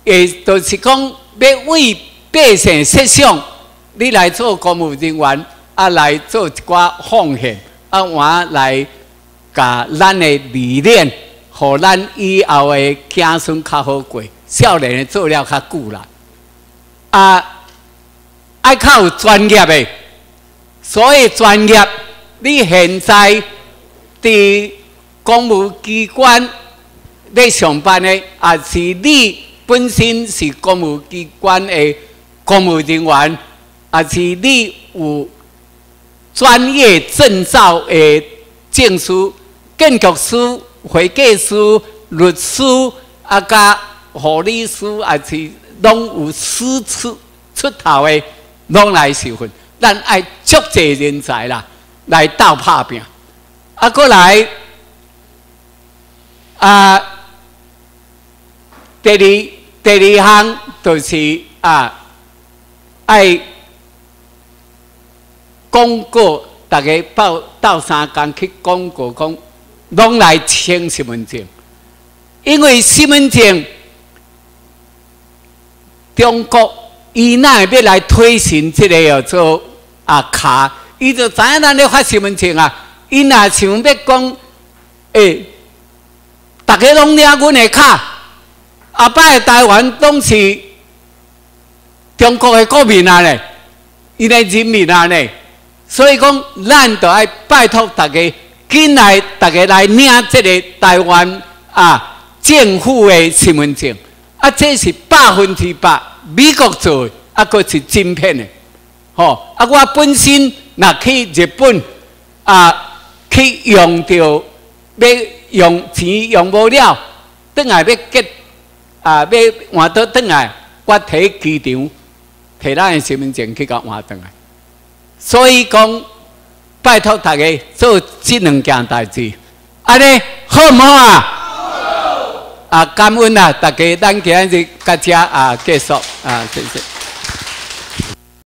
Speaker 1: 也就是讲要为百姓设想，你来做公务人员，啊来做一寡奉献，啊我来甲咱的理念，互咱以后的子孙较好过，少年的做了较久啦。啊，爱靠有专业的，所以专业，你现在伫公务机关。在上班的，也是你本身是公务机关的公务人员，也是你有专业证照的证书、建筑师、会计师、律师，啊，加护理师，也是拢有师出出头的，拢来受训。咱爱足济人才啦，来斗拍拼。啊，过来啊！第二，第二项就是啊，爱广告，大家报到三间去广告讲，拢来签身份证，因为身份证中国伊那要来推行这个叫做啊卡，伊就知影咱咧发身份证啊，伊若想要讲，诶，大家拢领阮的卡。阿拜台湾拢是中国的国民啊咧，伊的人民啊咧，所以讲咱都爱拜托大家，紧来大家来领这个台湾啊政府的身份证，啊，这是百分之百美国做的，啊，个是真骗的，吼，啊，我本身若去日本啊，去用着要用钱用无了，等下要结。啊！要换倒转来，我提机场，提咱的身份证去甲换倒来。所以讲，拜托大家做这两件代志，安尼好唔好啊？啊，感恩啊！大家，咱今日甲遮啊结束啊，谢谢。